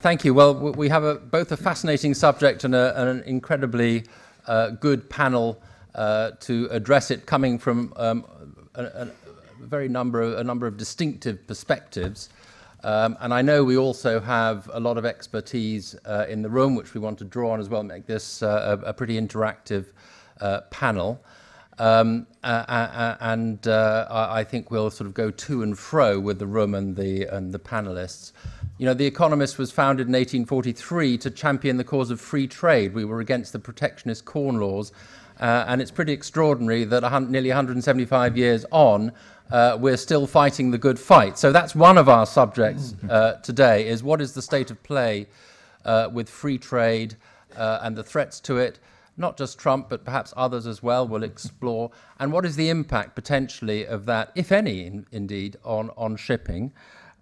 Thank you. Well, we have a, both a fascinating subject and, a, an incredibly uh, good panel uh, to address it, coming from um, a, a, very number of, a number of distinctive perspectives. Um, and I know we also have a lot of expertise uh, in the room, which we want to draw on as well, make this uh, a, pretty interactive uh, panel. Um, and uh, I think we'll sort of go to and fro with the room and the, and the panelists. You know, The Economist was founded in 1843 to champion the cause of free trade. We were against the protectionist corn laws. Uh, and it's pretty extraordinary that nearly 175 years on, uh, we're still fighting the good fight. So that's one of our subjects uh, today is what is the state of play uh, with free trade uh, and the threats to it. Not just Trump, but perhaps others as well will explore. And what is the impact potentially of that, if any, in, indeed, on, on shipping?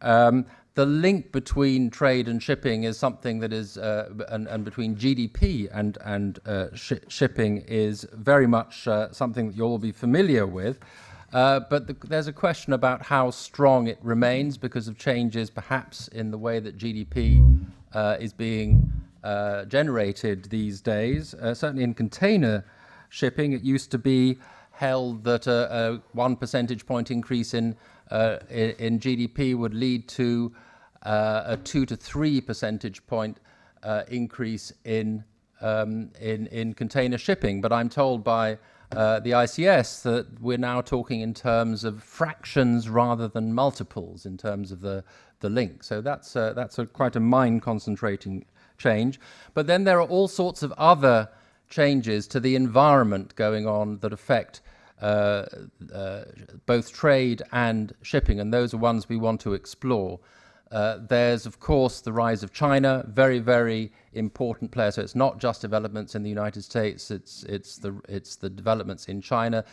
Um, the link between trade and shipping is something that is, uh, and, and, between GDP and, and uh, sh shipping is very much uh, something that you'll all be familiar with. Uh, but the, there's a question about how strong it remains because of changes perhaps in the way that GDP uh, is being uh, generated these days. Certainly in container shipping, it used to be held that a, a one percentage point increase in, in, in, GDP would lead to a two to three percentage point increase in, um, in, in container shipping. But I'm told by uh, the ICS that we're now talking in terms of fractions rather than multiples in terms of the, the link. So that's, uh, that's a, quite a mind concentrating change. But then there are all sorts of other changes to the environment going on that affect uh, uh both trade and shipping, and those are ones we want to explore. Uh, there's, of course, the rise of China, very, very important player. So it's not just developments in the United States, it's, it's, the, it's the developments in China,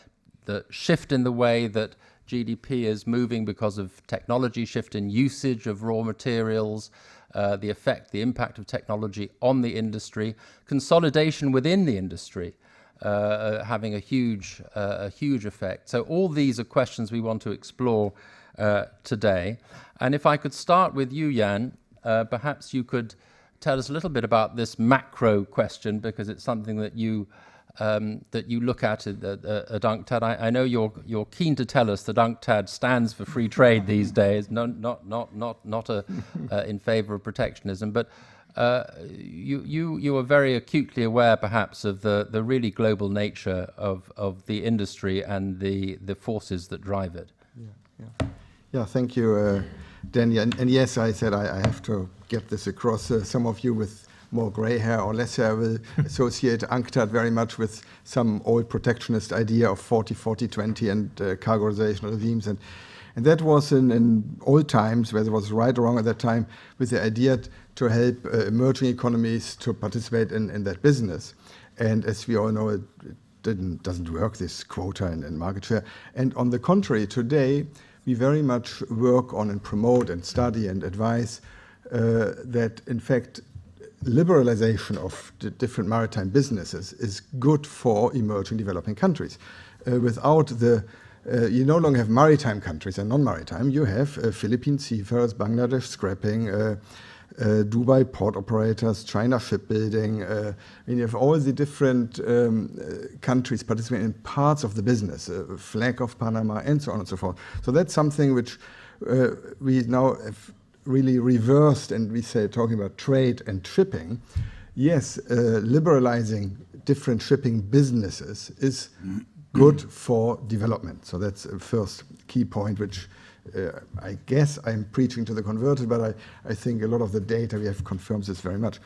the shift in the way that GDP is moving because of technology, shift in usage of raw materials, uh, the effect, the impact of technology on the industry, consolidation within the industry. Uh, uh having a huge, uh, a huge effect. So all these are questions we want to explore uh, today. And if I could start with you, Jan, uh, perhaps you could tell us a little bit about this macro question because it's something that you um, that you look at at, at, at UNCTAD. I, I, know you're you're keen to tell us that UNCTAD stands for free trade these days, no, not not not not a, uh, in favour of protectionism, but. Uh, you, you, you are very acutely aware, perhaps, of the, the really global nature of, of the industry and the, the forces that drive it. Yeah, yeah. Yeah, thank you, uh, Danny. And, and, yes, I said I, I, have to get this across. Uh, some of you with more gray hair or less hair will associate UNCTAD very much with some old protectionist idea of 40, 40, 20 and uh, cargoization regimes. And, and that was in, in old times, whether it was right or wrong at that time, with the idea to help uh, emerging economies to participate in, in that business. And as we all know, it, it didn't, doesn't work, this quota and, and market share. And on the contrary, today, we very much work on and promote and study and advise uh, that, in fact, liberalization of the different maritime businesses is good for emerging developing countries. Uh, without the uh, you no longer have maritime countries and non-maritime. You have uh, Philippine seafarers, Bangladesh scrapping, uh, Dubai port operators, China shipbuilding. Uh, I mean, you have all the different um, uh, countries participating in parts of the business, uh, flag of Panama, and so on and so forth. So that's something which uh, we now have really reversed, and we say talking about trade and shipping. Yes, uh, liberalizing different shipping businesses is good for development. So that's a first key point, which uh, I guess I'm preaching to the converted, but I, I think a lot of the data we have confirms this very much.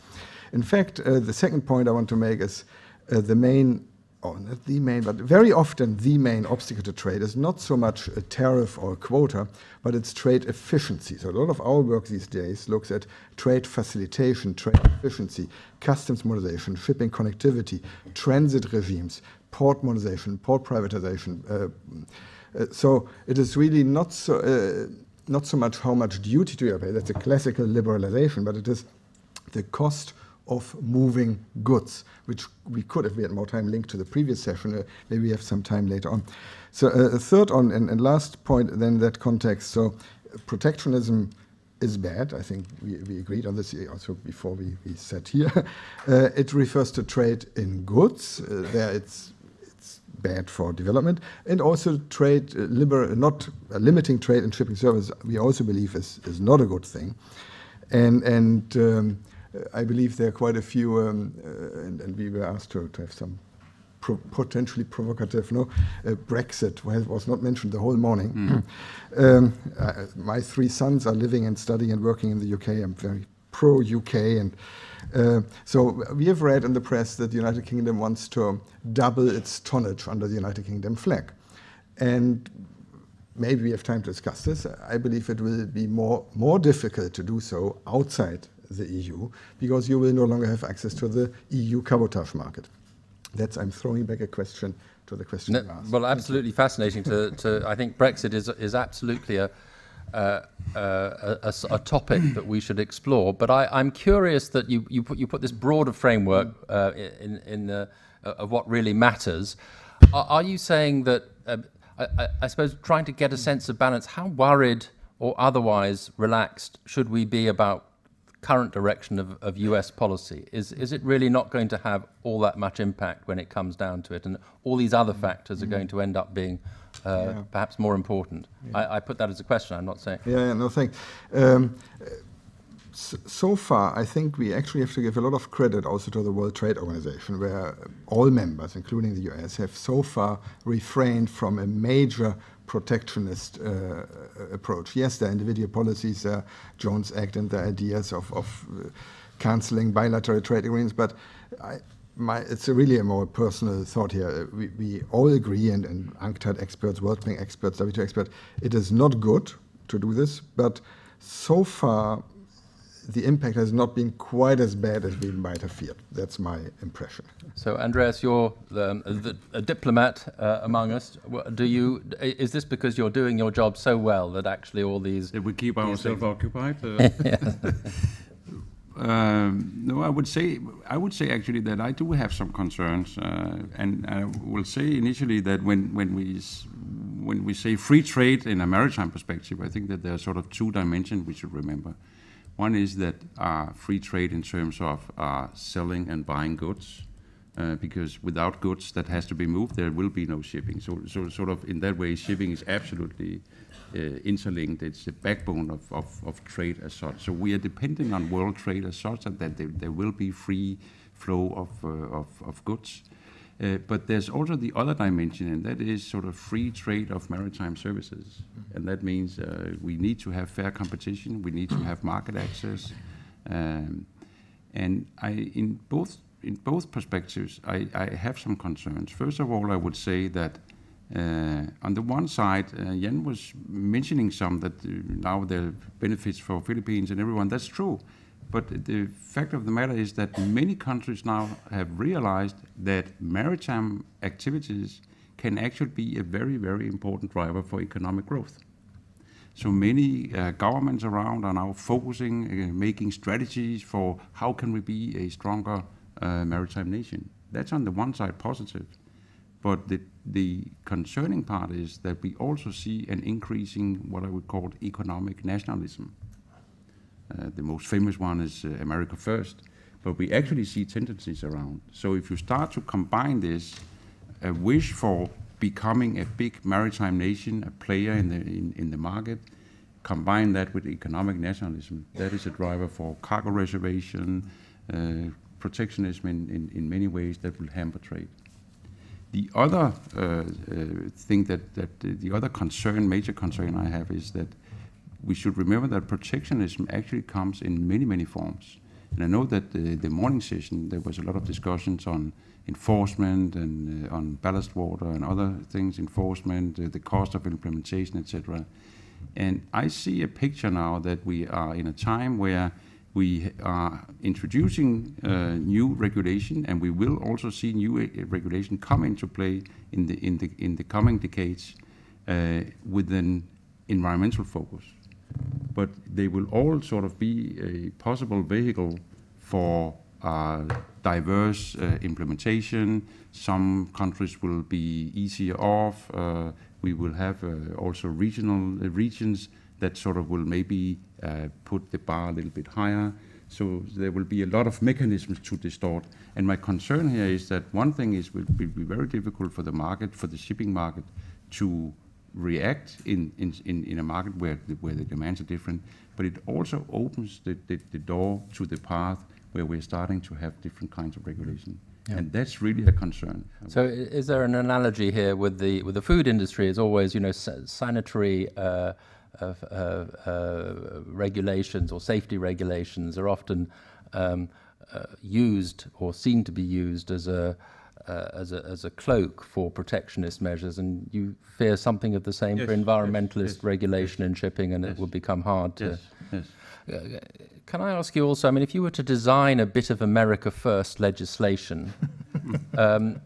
In fact, uh, the second point I want to make is uh, the main, or not the main, but very often the main obstacle to trade is not so much a tariff or a quota, but it's trade efficiency. So a lot of our work these days looks at trade facilitation, trade efficiency, customs modernization, shipping connectivity, transit regimes, port modernization, port privatization, uh, so it is really not so, uh, not so much how much duty do you pay, that's a classical liberalization, but it is the cost of moving goods, which we could, if we had more time, link to the previous session. Uh, maybe we have some time later on. So uh, a third on and, and, last point then that context. So protectionism is bad. I think we, we agreed on this also before we, we sat here. Uh, it refers to trade in goods. Uh, there it's bad for development and also trade uh, liber- not uh, limiting trade and shipping service. We also believe is is not a good thing, and and um, I believe there are quite a few, um, uh, and, and, we were asked to, to have some pro potentially provocative. No, uh, Brexit was not mentioned the whole morning. Mm. um, uh, my three sons are living and studying and working in the UK. I'm very pro UK, and uh, so we have read in the press that the United Kingdom wants to double its tonnage under the United Kingdom flag, and. Maybe we have time to discuss this. I believe it will be more, more difficult to do so outside the EU because you will no longer have access to the EU cabotage market. That's I'm throwing back a question to the question no, Well, absolutely fascinating. To, to I think Brexit is is absolutely a uh, uh, a, a, topic that we should explore. But I, am curious that you, you, put, you put this broader framework uh, in, in the, uh, of what really matters. Are, are you saying that, uh, I, I, suppose, trying to get a sense of balance, how worried or otherwise relaxed should we be about current direction of, of US policy? Is, is it really not going to have all that much impact when it comes down to it? And all these other factors are mm. going to end up being uh, yeah. perhaps more important? Yeah. I, I, put that as a question, I'm not saying. Yeah, yeah no, thanks. Um, so far, I think we actually have to give a lot of credit also to the World Trade Organization, where all members, including the US, have so far refrained from a major protectionist uh, approach. Yes, there are individual policies, uh, Jones Act, and the ideas of, of uh, canceling bilateral trade agreements, but I, my, it's a really a more personal thought here. We, we all agree, and, and UNCTAD experts, World Bank experts, WTO experts, it is not good to do this, but so far the impact has not been quite as bad as we might have feared. That's my impression. So, Andreas, you're the, the, a diplomat uh, among us. Do you? Is this because you're doing your job so well that actually all these? Did we keep ourselves occupied? Uh, um, no, I would say I would say actually that I do have some concerns, uh, and I will say initially that when when we when we say free trade in a maritime perspective, I think that there are sort of two dimensions we should remember. One is that uh, free trade in terms of uh, selling and buying goods, uh, because without goods that has to be moved, there will be no shipping. So, so sort of in that way, shipping is absolutely interlinked. It's the backbone of, of, of, trade as such. So we are depending on world trade as such, and that there, there will be free flow of, uh, of, of goods. Uh, but there's also the other dimension, and that is sort of free trade of maritime services. And that means uh, we need to have fair competition, we need to have market access. Um, and I, in both in both perspectives, I, I, have some concerns. First of all, I would say that on the one side, uh, Jan was mentioning some that uh, now there are benefits for Philippines and everyone. That's true. But the fact of the matter is that many countries now have realized that maritime activities can actually be a very, very important driver for economic growth. So many uh, governments around are now focusing, uh, making strategies for how can we be a stronger uh, maritime nation. That's on the one side positive. But the, the concerning part is that we also see an increasing what I would call economic nationalism. Uh, the most famous one is uh, America First, but we actually see tendencies around. So if you start to combine this, a wish for becoming a big maritime nation, a player in the in, in the market, combine that with economic nationalism, that is a driver for cargo reservation, uh, protectionism in, in, in many ways that will hamper trade. The other uh, uh, thing that, that uh, the other concern, major concern I have is that we should remember that protectionism actually comes in many, many forms. And I know that the, the morning session, there was a lot of discussions on enforcement and uh, on ballast water and other things, enforcement, uh, the cost of implementation, etc. And I see a picture now that we are in a time where we are introducing uh, new regulation, and we will also see new uh, regulation come into play in the in the in the coming decades uh, with an environmental focus but they will all sort of be a possible vehicle for uh, diverse uh, implementation. Some countries will be easier off. Uh, we will have also regional regions that sort of will maybe uh, put the bar a little bit higher. So there will be a lot of mechanisms to distort. And my concern here is that one thing is it will be very difficult for the market, for the shipping market, to react in, in, in, in a market where the, where the demands are different. But it also opens the, the, the door to the path where we're starting to have different kinds of regulation. Yeah. And that's really a concern. So, is there an analogy here with the with the food industry? Is always, you know, sanitary uh, regulations or safety regulations are often um, uh, used or seen to be used as a uh, as, a, as a cloak for protectionist measures, and you fear something of the same yes, for environmentalist yes, regulation yes, in shipping, and it would become hard to. Uh, can I ask you also? I mean, if you were to design a bit of America First legislation, um,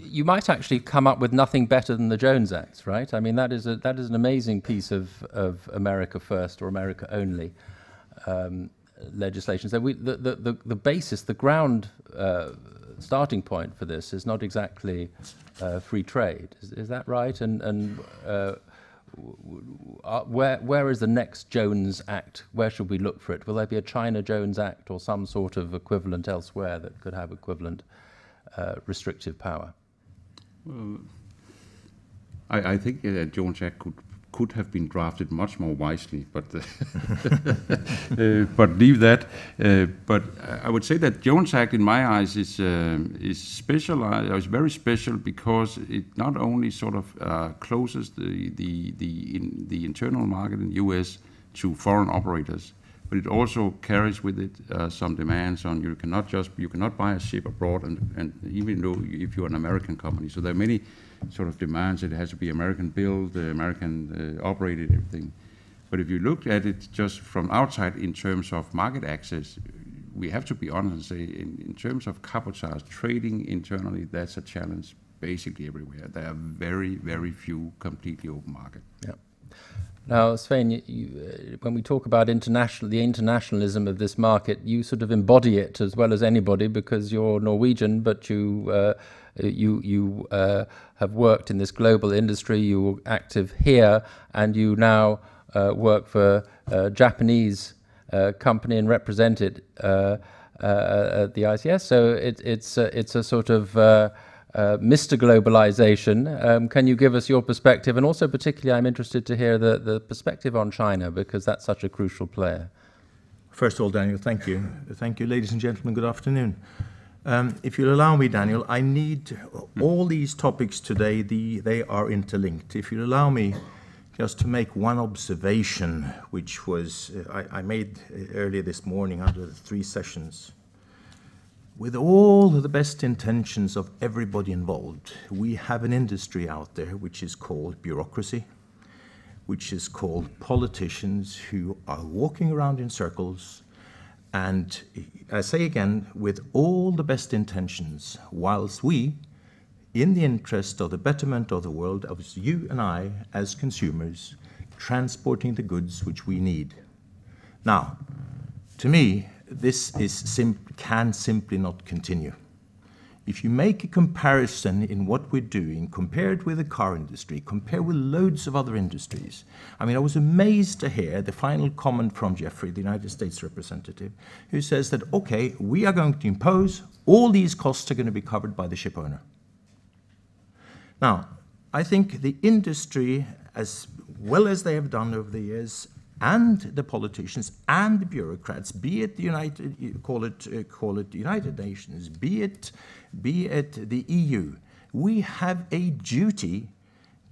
you might actually come up with nothing better than the Jones Act, right? I mean, that is a, that is an amazing piece of, of America First or America Only um, legislation. So we, the, the, the, the basis, the ground uh, starting point for this is not exactly uh, free trade. Is, is, that right? And, and uh, uh, where, where is the next Jones Act? Where should we look for it? Will there be a China Jones Act or some sort of equivalent elsewhere that could have equivalent uh, restrictive power? Well, I, I think uh, Jones Act could could have been drafted much more wisely, but uh, uh, but leave that. Uh, but I would say that Jones Act, in my eyes, is is special. It's very special because it not only sort of closes the the the, in, the internal market in the U.S. to foreign operators, but it also carries with it uh, some demands on you cannot just you cannot buy a ship abroad and, and even though if you're an American company. So there are many sort of demands. It has to be American built, uh, American uh, operated, everything. But if you look at it just from outside in terms of market access, we have to be honest and say, in, in terms of cabotage trading internally, that's a challenge basically everywhere. There are very, very few completely open market. Yeah. Now, Svein, you, you, uh, when we talk about international, the internationalism of this market, you sort of embody it as well as anybody because you're Norwegian, but you uh, you you uh, have worked in this global industry. You were active here, and you now uh, work for a Japanese uh, company and represent it at the ICS. So it, it's it's a sort of uh, Mr. Globalization. Um, can you give us your perspective? And also, particularly, I'm interested to hear the, the perspective on China because that's such a crucial player. First of all, Daniel, thank you. Thank you, ladies and gentlemen. Good afternoon. Um, if you'll allow me, Daniel, I need all these topics today, the, they are interlinked. If you'll allow me just to make one observation, which was uh, I, I made earlier this morning under the three sessions with all the best intentions of everybody involved, we have an industry out there which is called bureaucracy, which is called politicians who are walking around in circles. And I say again, with all the best intentions, whilst we, in the interest of the betterment of the world, of you and I as consumers, transporting the goods which we need. Now, to me, this is sim can simply not continue. If you make a comparison in what we're doing, compared with the car industry, compare with loads of other industries. I mean, I was amazed to hear the final comment from Jeffrey, the United States representative, who says that, okay, we are going to impose, all these costs are going to be covered by the ship owner. Now, I think the industry, as well as they have done over the years, and the politicians and the bureaucrats, be it the United, call it, uh, call it the United Nations, be it, be it the EU, we have a duty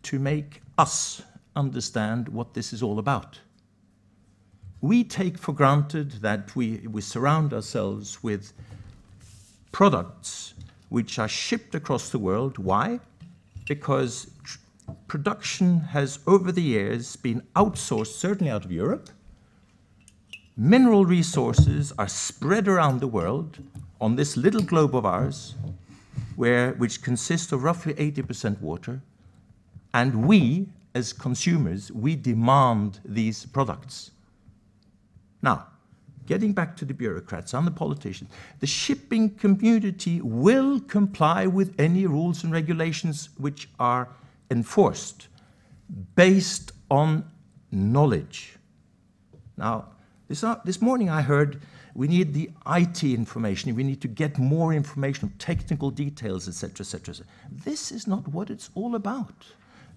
to make us understand what this is all about. We take for granted that we, we surround ourselves with products which are shipped across the world. Why? Because production has over the years been outsourced, certainly out of Europe. Mineral resources are spread around the world on this little globe of ours, where, which consists of roughly 80% water. And we, as consumers, we demand these products. Now, getting back to the bureaucrats and the politicians, the shipping community will comply with any rules and regulations which are enforced based on knowledge. Now, this, uh, this morning I heard we need the IT information, we need to get more information, technical details, etc., etc. This is not what it's all about.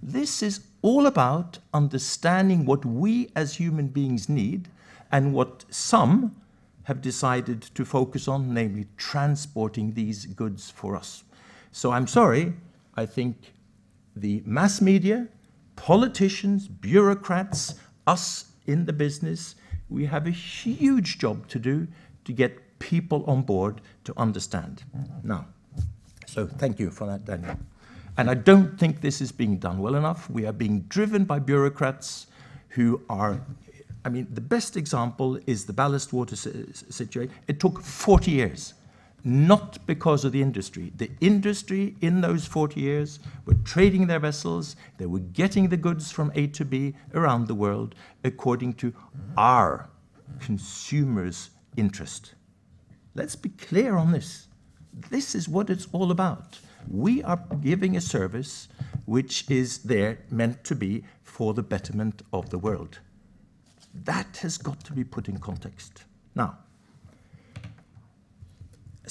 This is all about understanding what we as human beings need and what some have decided to focus on, namely transporting these goods for us. So I'm sorry, I think the mass media, politicians, bureaucrats, us in the business, we have a huge job to do to get people on board to understand. Now, so thank you for that, Daniel. And I don't think this is being done well enough. We are being driven by bureaucrats who are, I mean, the best example is the ballast water situation. It took 40 years not because of the industry. The industry in those 40 years were trading their vessels, they were getting the goods from A to B around the world according to our consumers' interest. Let's be clear on this. This is what it's all about. We are giving a service which is there meant to be for the betterment of the world. That has got to be put in context. Now,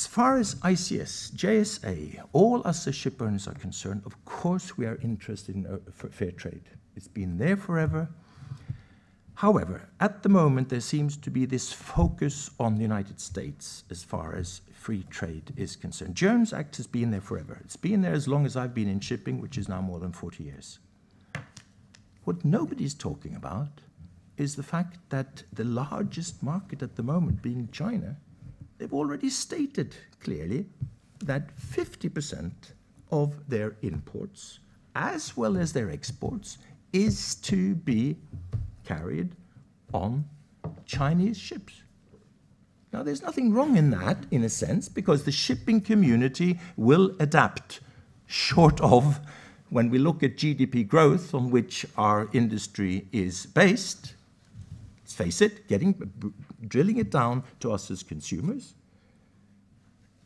as far as ICS, JSA, all us as shipowners are concerned, of course we are interested in uh, fair trade. It's been there forever. However, at the moment there seems to be this focus on the United States as far as free trade is concerned. Jones Act has been there forever. It's been there as long as I've been in shipping, which is now more than 40 years. What nobody's talking about is the fact that the largest market at the moment, being China, they've already stated clearly that 50% of their imports, as well as their exports, is to be carried on Chinese ships. Now, there's nothing wrong in that, in a sense, because the shipping community will adapt, short of when we look at GDP growth on which our industry is based, face it, getting drilling it down to us as consumers.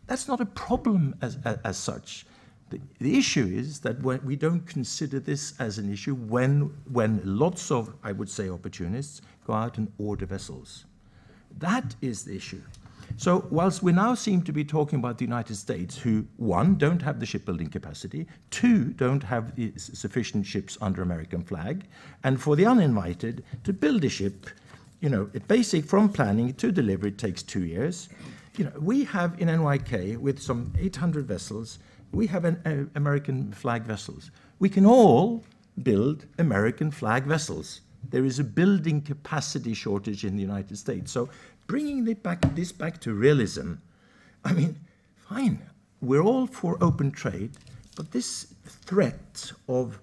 That's not a problem as, as, as such. The, the, issue is that we don't consider this as an issue when, when lots of, I would say, opportunists go out and order vessels. That is the issue. So, whilst we now seem to be talking about the United States, who, one, don't have the shipbuilding capacity, two, don't have sufficient ships under American flag, and for the uninvited, to build a ship you know, it basic from planning to delivery takes two years. You know, we have in NYK with some 800 vessels, we have an uh, American flag vessels. We can all build American flag vessels. There is a building capacity shortage in the United States. So bringing back, this back to realism, I mean, fine, we're all for open trade, but this threat of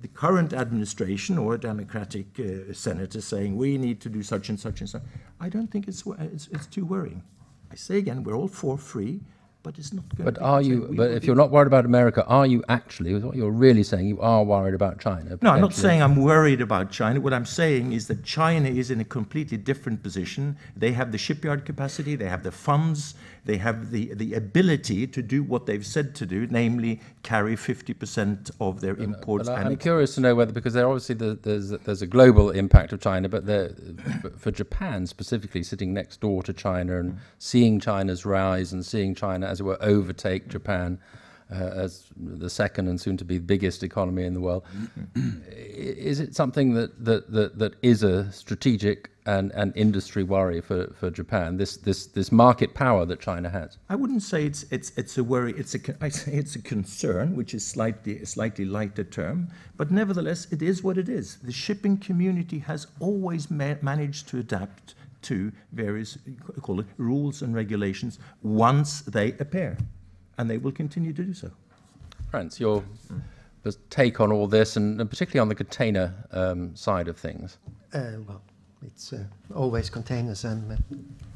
the current administration or a Democratic uh, senator saying we need to do such and such and such, I don't think it's, it's, it's too worrying. I say again, we're all for free, but it's not going but to be. Are you? But if you're not worried about America, are you actually? What you're really saying, you are worried about China? No, I'm not saying I'm worried about China. What I'm saying is that China is in a completely different position. They have the shipyard capacity, they have the funds, they have the, the ability to do what they've said to do, namely carry 50% of their imports. I'm curious to know whether, because there obviously the, there's, there's a global impact of China, but for Japan specifically, sitting next door to China and seeing China's rise and seeing China, as it were, overtake Japan uh, as the second and soon to be the biggest economy in the world. is it something that, that, that, that is a strategic and, and industry worry for, for Japan, this, this, this market power that China has? I wouldn't say it's, it's, it's a worry, it's a, I say it's a concern, which is slightly, a slightly lighter term, but nevertheless, it is what it is. The shipping community has always ma- managed to adapt to various call it rules and regulations once they appear and they will continue to do so. Frans, your take on all this, and, and particularly on the container um, side of things? Uh, well, it's uh, always containers I'm uh,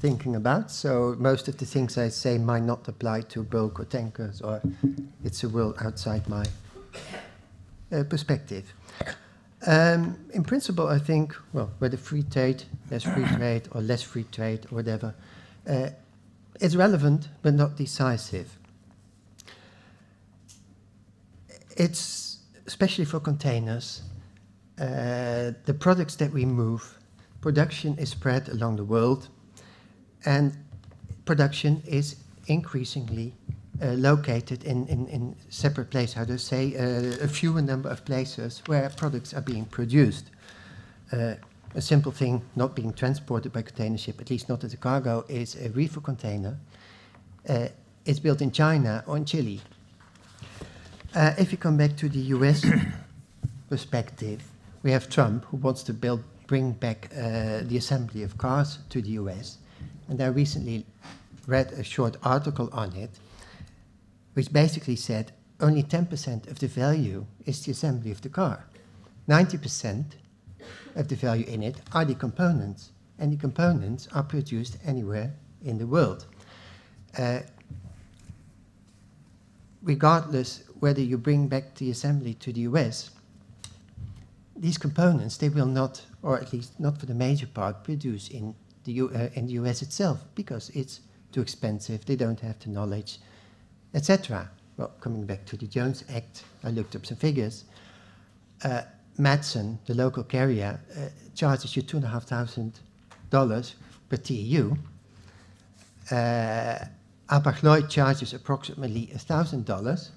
thinking about. So most of the things I say might not apply to bulk or tankers, or it's a world outside my uh, perspective. Um, in principle, I think, well, whether free trade, less free trade, or less free trade, or whatever, uh, it's relevant but not decisive it's especially for containers, Uh, the products that we move, production is spread along the world, and production is increasingly uh, located in, in, in separate places, how to say, uh, a fewer number of places where products are being produced. Uh, a simple thing not being transported by container ship, at least not as a cargo, is a reefer container. Uh, it's built in China or in Chile. Uh, if you come back to the US perspective, we have Trump who wants to build, bring back uh, the assembly of cars to the US. And I recently read a short article on it, which basically said only 10% of the value is the assembly of the car. 90% of the value in it are the components, and the components are produced anywhere in the world. Uh, regardless whether you bring back the assembly to the US, these components, they will not, or at least not for the major part, produce in the, U, uh, in the US itself because it's too expensive, they don't have the knowledge, etc. Well, coming back to the Jones Act, I looked up some figures. Uh, Matson, the local carrier, uh, charges you $2,500 per TEU. Uh, Hapag-Lloyd charges approximately $1,000,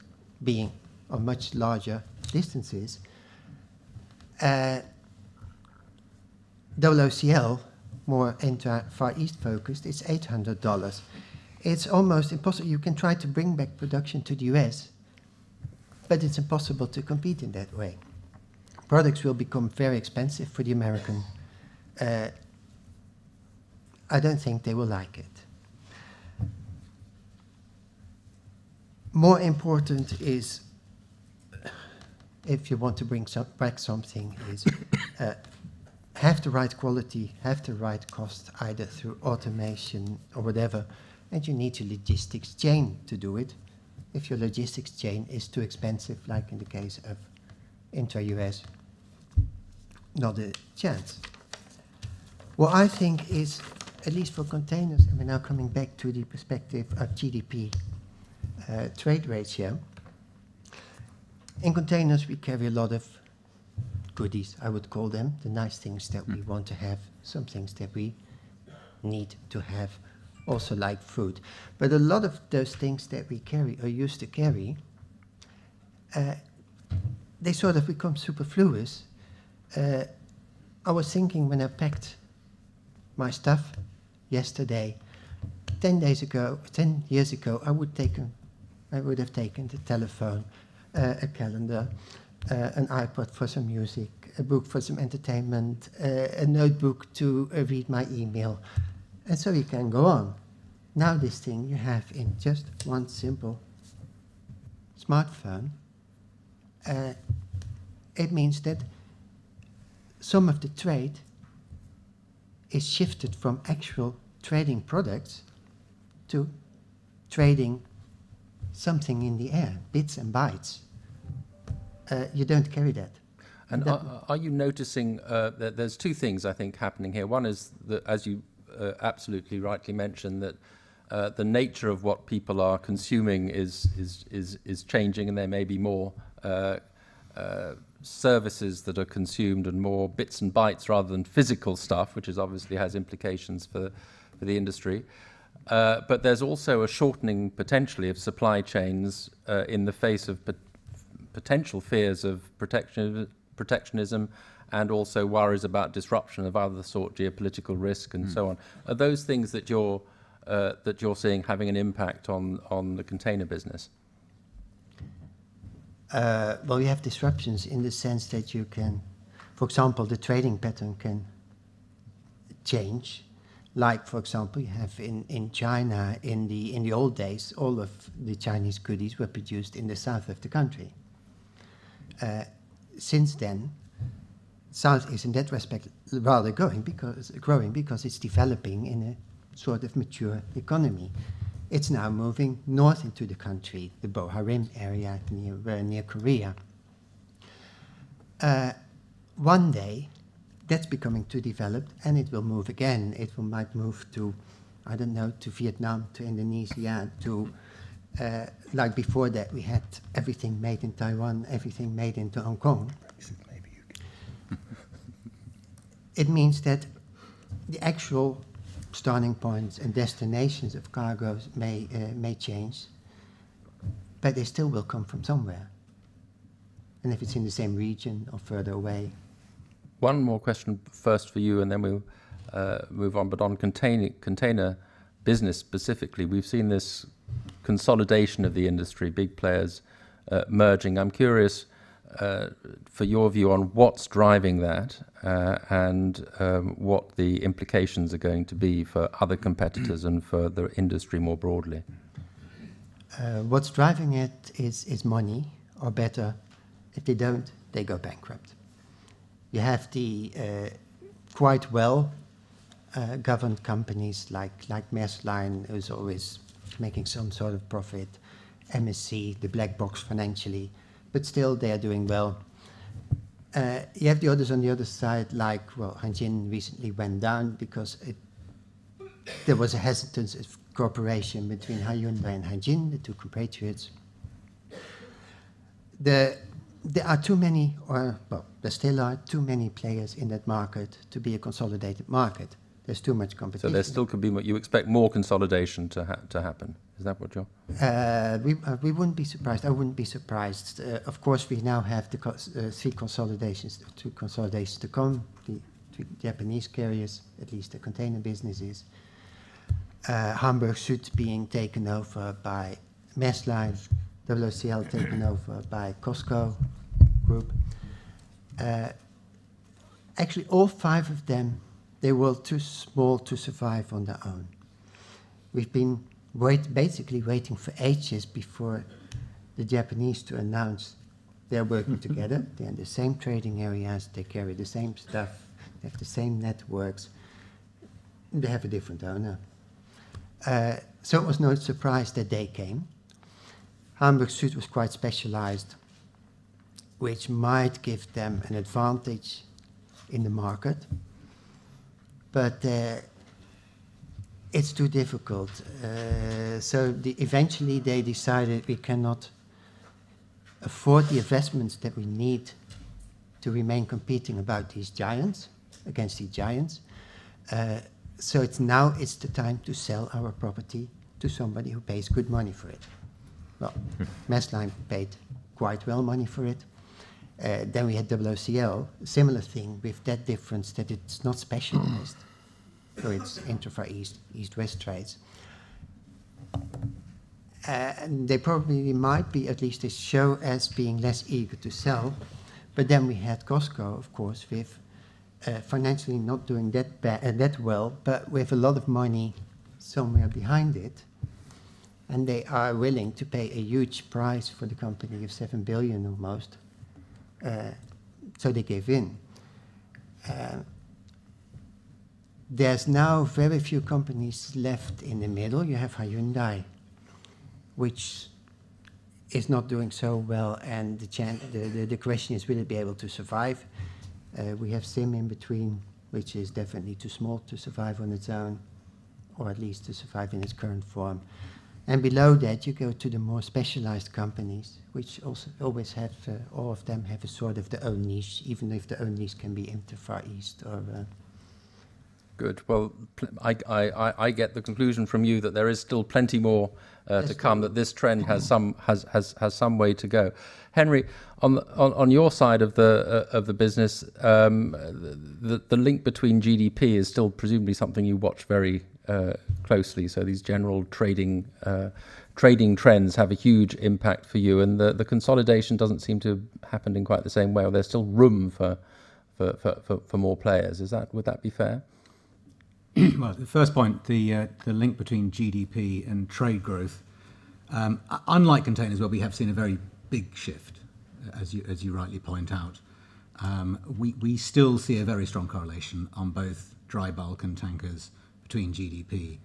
being on much larger distances. Uh, OOCL, more Far East focused, it's $800. It's almost impossible. You can try to bring back production to the US, but it's impossible to compete in that way products will become very expensive for the American. Uh, I don't think they will like it. More important is, if you want to bring some, back something, is uh, have the right quality, have the right cost, either through automation or whatever, and you need a logistics chain to do it. If your logistics chain is too expensive, like in the case of intra-US, not a chance. What I think is, at least for containers, and we're now coming back to the perspective of GDP uh, trade ratio. In containers, we carry a lot of goodies, I would call them, the nice things that we want to have, some things that we need to have, also like food. But a lot of those things that we carry or used to carry, uh, they sort of become superfluous. Uh, I was thinking when I packed my stuff yesterday, 10 days ago, 10 years ago, I would, take a, I would have taken the telephone, uh, a calendar, an iPod for some music, a book for some entertainment, uh, a notebook to uh, read my email, and so you can go on. Now this thing you have in just one simple smartphone, uh, it means that some of the trade is shifted from actual trading products to trading something in the air, bits and bytes. Uh, you don't carry that. And are, are, you noticing uh, that there's two things I think happening here? One is that, as you uh, absolutely rightly mentioned, that uh, the nature of what people are consuming is is is, is changing, and there may be more uh, uh, services that are consumed and more bits and bytes rather than physical stuff, which is obviously has implications for, for the industry. Uh, but there's also a shortening potentially of supply chains uh, in the face of potential fears of protection protectionism and also worries about disruption of other sort, geopolitical risk and mm. so on. Are those things that you're uh, that you're seeing having an impact on on the container business? Uh, well, you have disruptions in the sense that you can, for example, the trading pattern can change. Like, for example, you have in, in China, in the, in the old days, all of the Chinese goodies were produced in the south of the country. Uh, since then, South is in that respect rather growing because, growing because it's developing in a sort of mature economy. It's now moving north into the country, the Bohai Rim area near, uh, near Korea. Uh, one day, that's becoming too developed, and it will move again. It will, might move to, I don't know, to Vietnam, to Indonesia, to, uh, like before that, we had everything made in Taiwan, everything made into Hong Kong. it means that the actual starting points and destinations of cargoes may, uh, may change, but they still will come from somewhere. And if it's in the same region or further away. One more question first for you, and then we'll uh, move on. But on container, container business specifically, we've seen this consolidation of the industry, big players uh, merging. I'm curious uh, for your view on what's driving that uh, and um, what the implications are going to be for other competitors and for the industry more broadly. Uh, what's driving it is, is money, or better, if they don't, they go bankrupt. You have the uh, quite well uh, governed companies like, like Maersk Line, who's always making some sort of profit, MSC, the black box financially, but still they are doing well. Uh, you have the others on the other side, like, well, Hanjin recently went down because it, there was a hesitance of cooperation between Hyundai and Hanjin, the two compatriots. The, there are too many, or well, there still are too many players in that market to be a consolidated market. There's too much competition. So there still could be more, you expect more consolidation to, ha- to happen. Is that what you're? Uh, we, uh, we wouldn't be surprised. I wouldn't be surprised. Uh, of course, we now have the co- uh, three consolidations, two consolidations to come. The Japanese carriers, at least the container businesses. Uh, Hamburg Süd being taken over by Maersk Line, OOCL taken over by COSCO Group. Uh, actually, all five of them, they were too small to survive on their own. We've been wait, basically waiting for ages before the Japanese to announce they're working together. They're in the same trading areas, they carry the same stuff, they have the same networks, they have a different owner. Uh, so it was no surprise that they came. Hamburg Süd was quite specialized, which might give them an advantage in the market. But uh, it's too difficult. Uh, so the, eventually they decided we cannot afford the investments that we need to remain competing about these giants, against these giants. Uh, so it's now it's the time to sell our property to somebody who pays good money for it. Well, Maersk paid quite well money for it. Uh, then we had OOCL, similar thing with that difference that it's not specialized. It's intra east, east-west trades. Uh, and they probably might be, at least they show as being less eager to sell. But then we had COSCO, of course, with uh, financially not doing that, uh, that well, but with a lot of money somewhere behind it. And they are willing to pay a huge price for the company of 7 billion almost. Uh, so they gave in. There's now very few companies left in the middle. You have Hyundai, which is not doing so well, and the, the, the, the question is will it be able to survive? Uh, we have ZIM in between, which is definitely too small to survive on its own, or at least to survive in its current form. And below that, you go to the more specialized companies, which also always have, uh, all of them have a sort of their own niche, even if the own niche can be in the Far East or. Uh, Good. Well, I, I, I- get the conclusion from you that there is still plenty more uh, to come. That this trend has some has, has, has some way to go. Henry, on the, on, on your side of the uh, of the business, um, the the link between GDP is still presumably something you watch very uh, closely. So these general trading uh, trading trends have a huge impact for you, and the, the consolidation doesn't seem to have happened in quite the same way. Or there's still room for for, for, for, for more players. Is that would that be fair? well, the first point, the uh, the link between GDP and trade growth. Um, unlike containers, where we have seen a very big shift, as you as you rightly point out, um, we we still see a very strong correlation on both dry bulk and tankers between GDP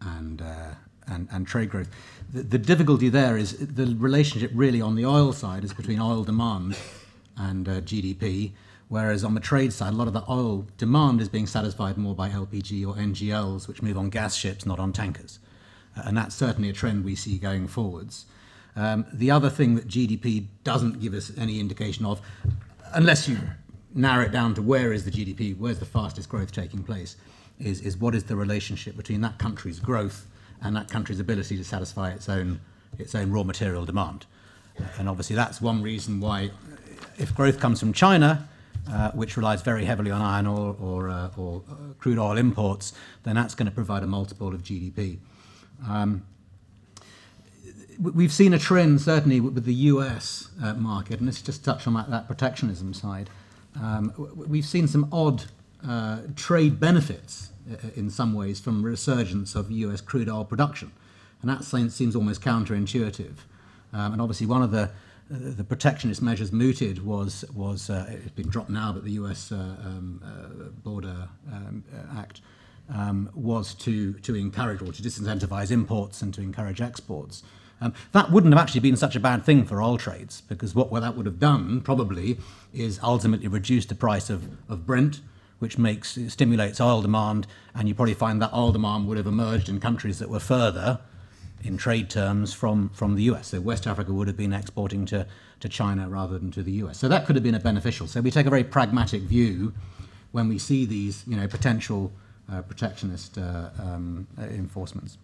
and uh, and, and trade growth. The, the difficulty there is the relationship really on the oil side is between oil demand and uh, GDP, whereas on the trade side, a lot of the oil demand is being satisfied more by LPG or NGLs, which move on gas ships, not on tankers. Uh, and that's certainly a trend we see going forwards. Um, the other thing that GDP doesn't give us any indication of, unless you narrow it down to where is the GDP, where's the fastest growth taking place, is, is what is the relationship between that country's growth and that country's ability to satisfy its own, its own raw material demand. And obviously, that's one reason why, if growth comes from China, uh, which relies very heavily on iron ore or, uh, or uh, crude oil imports, then that's going to provide a multiple of GDP. Um, we've seen a trend certainly with the US uh, market, and let's just touch on that, that protectionism side. Um, we've seen some odd uh, trade benefits in some ways from resurgence of US crude oil production, and that seems almost counterintuitive. Um, and obviously, one of the the protectionist measures mooted was was uh, it's been dropped now, but the U.S. Uh, um, uh, Border um, Act um, was to to encourage or to disincentivize imports and to encourage exports. Um, that wouldn't have actually been such a bad thing for oil trades because what that would have done probably is ultimately reduce the price of, of Brent, which makes stimulates oil demand, and you probably find that oil demand would have emerged in countries that were further in trade terms from, from the US. So West Africa would have been exporting to, to China rather than to the US. So that could have been a beneficial. So we take a very pragmatic view when we see these you know, potential uh, protectionist uh, um, enforcements.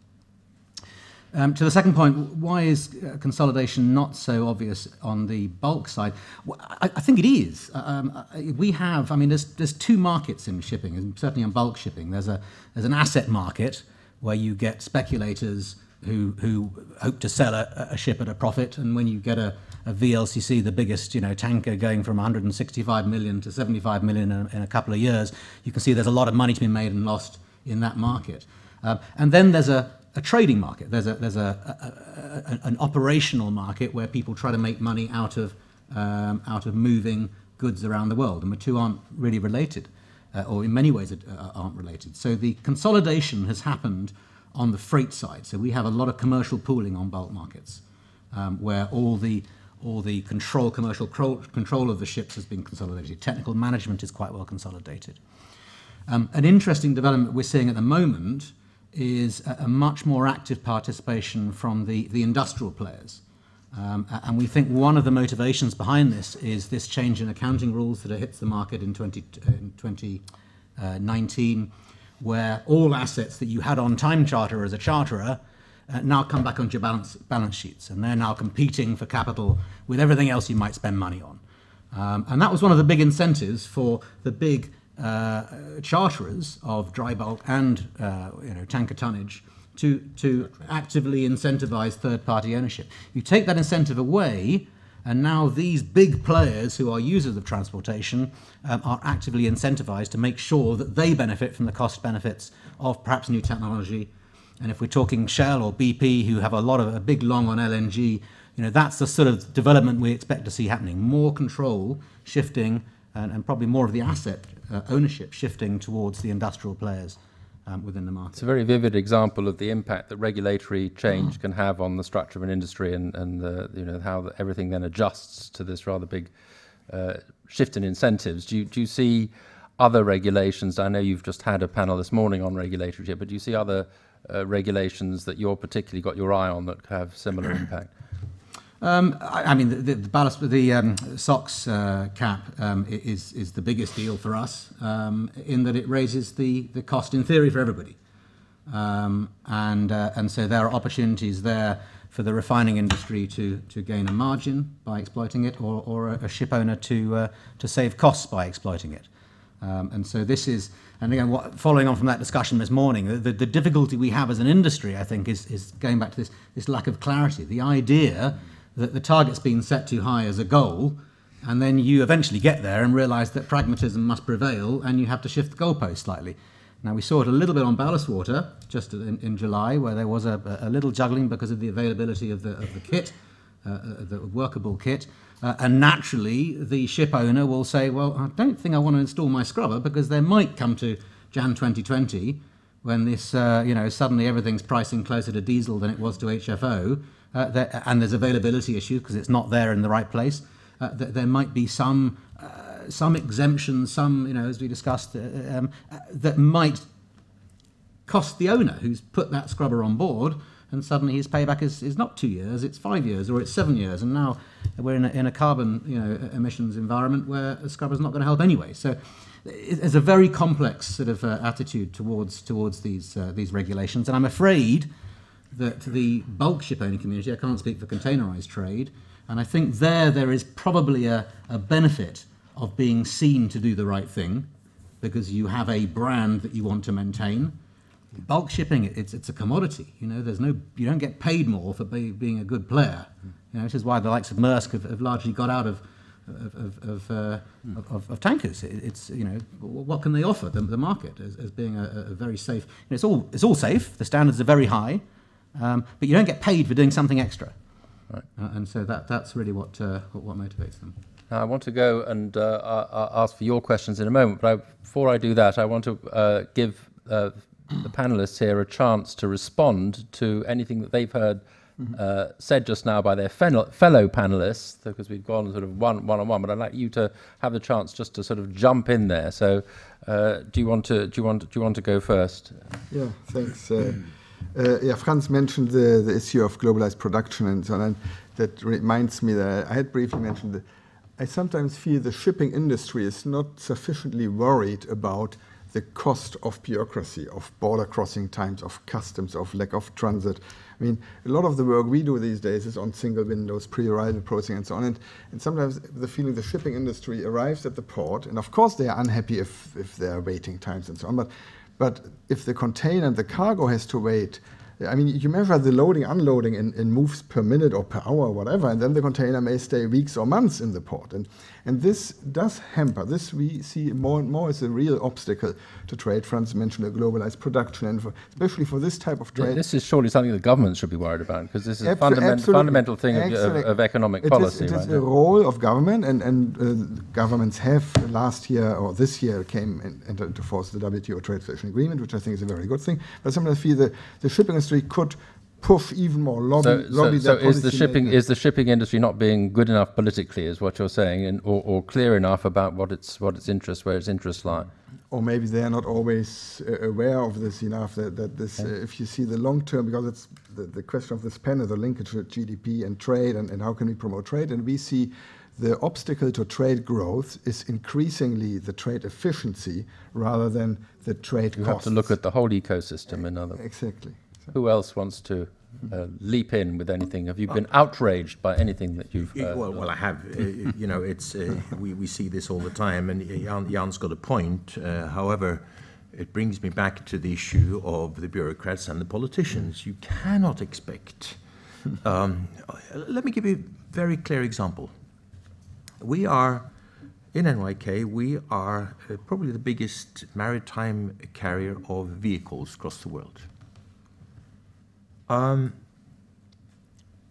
Um, to the second point, why is uh, consolidation not so obvious on the bulk side? Well, I, I, think it is. Uh, um, uh, we have, I mean, there's, there's two markets in shipping, and certainly on bulk shipping. There's, a, there's an asset market where you get speculators who, who hope to sell a, a ship at a profit, and when you get a, a VLCC, the biggest you know tanker going from 165 million to 75 million in, in, a couple of years, you can see there's a lot of money to be made and lost in that market. Um, and then there's a, a trading market. There's a there's a, a, an operational market where people try to make money out of um, out of moving goods around the world, and the two aren't really related, uh, or in many ways uh, aren't related. So the consolidation has happened on the freight side. So we have a lot of commercial pooling on bulk markets, um, where all the all the control, commercial control of the ships has been consolidated. Technical management is quite well consolidated. Um, an interesting development we're seeing at the moment is a, a much more active participation from the, the industrial players. Um, and we think one of the motivations behind this is this change in accounting rules that hits the market in, 20, in 2019, where all assets that you had on time charter as a charterer uh, now come back onto your balance, balance sheets, and they're now competing for capital with everything else you might spend money on. Um, and that was one of the big incentives for the big uh, charterers of dry bulk and uh, you know, tanker tonnage to, to actively incentivize third party ownership. You take that incentive away, and now these big players who are users of transportation um, are actively incentivized to make sure that they benefit from the cost benefits of perhaps new technology. And if we're talking Shell or BP, who have a lot of a big long on LNG, you know that's the sort of development we expect to see happening. More control shifting, and, and probably more of the asset uh, ownership shifting towards the industrial players um, within the market. It's a very vivid example of the impact that regulatory change can have on the structure of an industry and, and the, you know, how the, everything then adjusts to this rather big uh, shift in incentives. Do you, do you see other regulations? I know you've just had a panel this morning on regulatory, but do you see other uh, regulations that you're particularly got your eye on that have similar impact? Um, I, I, mean, the, the ballast, the um, SOX uh, cap um, is is the biggest deal for us um, in that it raises the the cost in theory for everybody, um, and uh, and so there are opportunities there for the refining industry to to gain a margin by exploiting it, or or a, ship owner to uh, to save costs by exploiting it, um, and so this is. And again, what, following on from that discussion this morning, the, the difficulty we have as an industry, I think, is, is going back to this, this lack of clarity. The idea that the target's been set too high as a goal, and then you eventually get there and realize that pragmatism must prevail and you have to shift the goalpost slightly. Now, we saw it a little bit on ballast water just in, in July, where there was a, a, little juggling because of the availability of the, of the kit, uh, uh, the workable kit. Uh, and naturally, the ship owner will say, Well, I don't think I want to install my scrubber because there might come to Jan 2020 when this, uh, you know, suddenly everything's pricing closer to diesel than it was to HFO uh, there, and there's availability issues because it's not there in the right place, uh, th- there might be some uh, some exemptions, some you know, as we discussed, uh, um, uh, that might cost the owner who's put that scrubber on board and suddenly his payback is, is not two years, it's five years or it's seven years. And now we're in a, in a carbon you know, emissions environment where a scrubber's not going to help anyway. So it's a very complex sort of uh, attitude towards, towards these, uh, these regulations. And I'm afraid that the bulk ship owning community, I can't speak for containerized trade, and I think there there is probably a, a benefit of being seen to do the right thing because you have a brand that you want to maintain. Bulk shipping, it's, it's a commodity. You know, there's no, you don't get paid more for be, being a good player. You know, which is why the likes of Maersk have, have largely got out of, of, of, of, uh, of, of tankers. It, it's, you know, what can they offer the, the market as, as being a, a very safe, you know, it's, all, it's all safe, the standards are very high, um, but you don't get paid for doing something extra. Right. Uh, and so that, that's really what, uh, what, what motivates them. Now, I want to go and uh, ask for your questions in a moment, but I, before I do that, I want to uh, give uh, the panelists here a chance to respond to anything that they've heard mm-hmm. uh, said just now by their fellow, fellow panelists, because we've gone sort of one, one on one. But I'd like you to have the chance just to sort of jump in there. So, uh, do you want to do you want do you want to go first? Yeah, thanks. Uh, yeah, Frans mentioned the, the issue of globalized production and so on. And that reminds me that I had briefly mentioned that I sometimes feel the shipping industry is not sufficiently worried about the cost of bureaucracy, of border crossing times, of customs, of lack of transit. I mean, a lot of the work we do these days is on single windows, pre-arrival processing, and so on. And, and sometimes the feeling the shipping industry arrives at the port, and of course they are unhappy if, if there are waiting times and so on. But, but if the container and the cargo has to wait I mean, you measure the loading, unloading in, in moves per minute or per hour or whatever, and then the container may stay weeks or months in the port. And, and this does hamper. This we see more and more as a real obstacle to trade. A globalized production, and for, especially for this type of trade. Yeah, this is surely something the government should be worried about, because this is a fundament, fundamental thing of, of, of, economic it policy. Is, it right is a role of government, and, and uh, governments have last year or this year came in, into force the WTO trade facilitation agreement, which I think is a very good thing. But sometimes I feel the, the shipping industry could push even more lobby. So, lobby so, so is the shipping is the shipping industry not being good enough politically, is what you're saying, and, or, or clear enough about what its what its interests, where its interests lie? Or maybe they are not always uh, aware of this enough that, that this, okay. uh, if you see the long term, because it's the, the question of this panel, the linkage with GDP and trade, and, and how can we promote trade, and we see the obstacle to trade growth is increasingly the trade efficiency rather than the trade you costs. have to look at the whole ecosystem in other Exactly. Who else wants to uh, leap in with anything? Have you been outraged by anything that you've heard? Well, well I have. Uh, you know, it's uh, we, we see this all the time, and Jan, Jan's got a point. Uh, however, it brings me back to the issue of the bureaucrats and the politicians. You cannot expect. Um, let me give you a very clear example. We are in NYK, we are uh, probably the biggest maritime carrier of vehicles across the world. Um,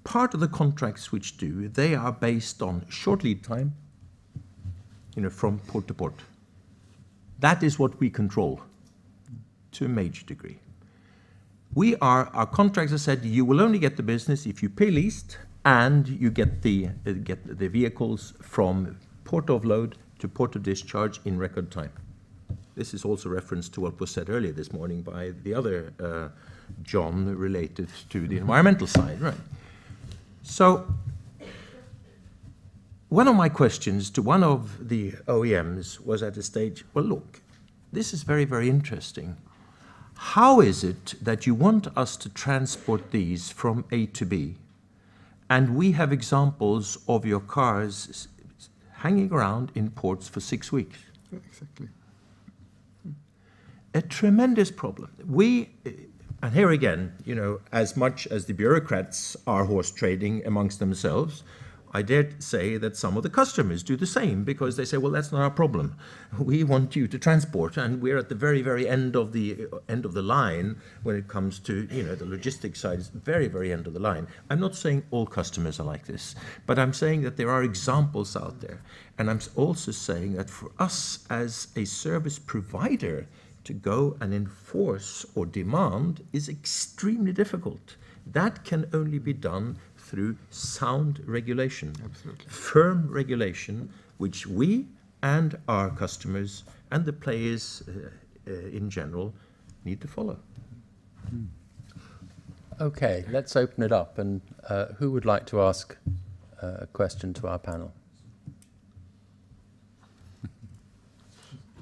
part of the contracts which do, they are based on short lead time, you know, from port to port. That is what we control to a major degree. We are, our contracts have said you will only get the business if you pay least and you get the, uh, get the vehicles from port of load to port of discharge in record time. This is also reference to what was said earlier this morning by the other uh, John related to the environmental side, right? So, one of my questions to one of the OEMs was at the stage, well, look, this is very, very interesting. How is it that you want us to transport these from A to B? And we have examples of your cars hanging around in ports for six weeks. Exactly. A tremendous problem. We, and here again, you know, as much as the bureaucrats are horse trading amongst themselves, I dare say that some of the customers do the same because they say, well, that's not our problem. We want you to transport, and we're at the very, very end of the end of the line when it comes to, you know, the logistics side is very, very end of the line. I'm not saying all customers are like this, but I'm saying that there are examples out there. And I'm also saying that for us as a service provider, to go and enforce or demand is extremely difficult. That can only be done through sound regulation, Absolutely. firm regulation, which we and our customers and the players uh, uh, in general need to follow. Okay, let's open it up. And uh, who would like to ask uh, a question to our panel?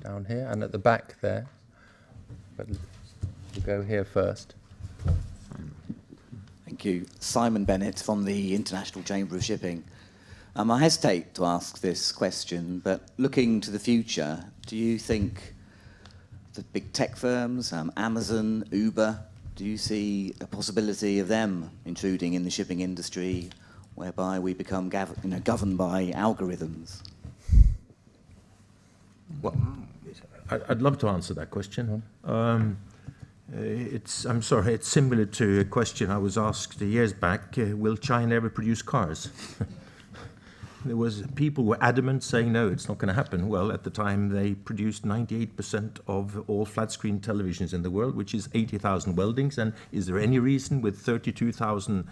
Down here and at the back there. But we'll go here first. Thank you. Simon Bennett from the International Chamber of Shipping. Um, I hesitate to ask this question, but looking to the future, do you think the big tech firms, um, Amazon, Uber, do you see a possibility of them intruding in the shipping industry whereby we become gav- you know, governed by algorithms? Well, I- I'd love to answer that question. Um, uh, It's, I'm sorry, it's similar to a question I was asked years back, uh, will China ever produce cars? There was, people were adamant saying, no, it's not going to happen. Well, at the time, they produced 98% of all flat-screen televisions in the world, which is 80,000 weldings. And is there any reason with 32,000,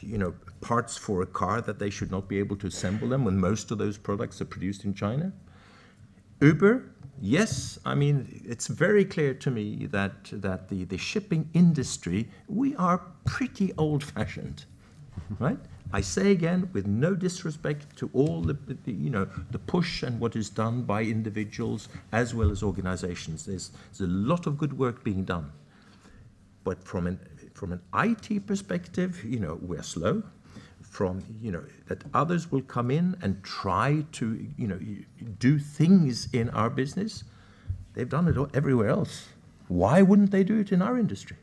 you know, parts for a car that they should not be able to assemble them when most of those products are produced in China? Uber, yes. I mean, it's very clear to me that, that the, the shipping industry, we are pretty old fashioned, right? I say again, with no disrespect to all the, the, you know, the push and what is done by individuals as well as organizations. There's, there's a lot of good work being done. But from an, from an IT perspective, you know, we're slow. From, you know, that others will come in and try to, you know, do things in our business. They've done it everywhere else. Why wouldn't they do it in our industry?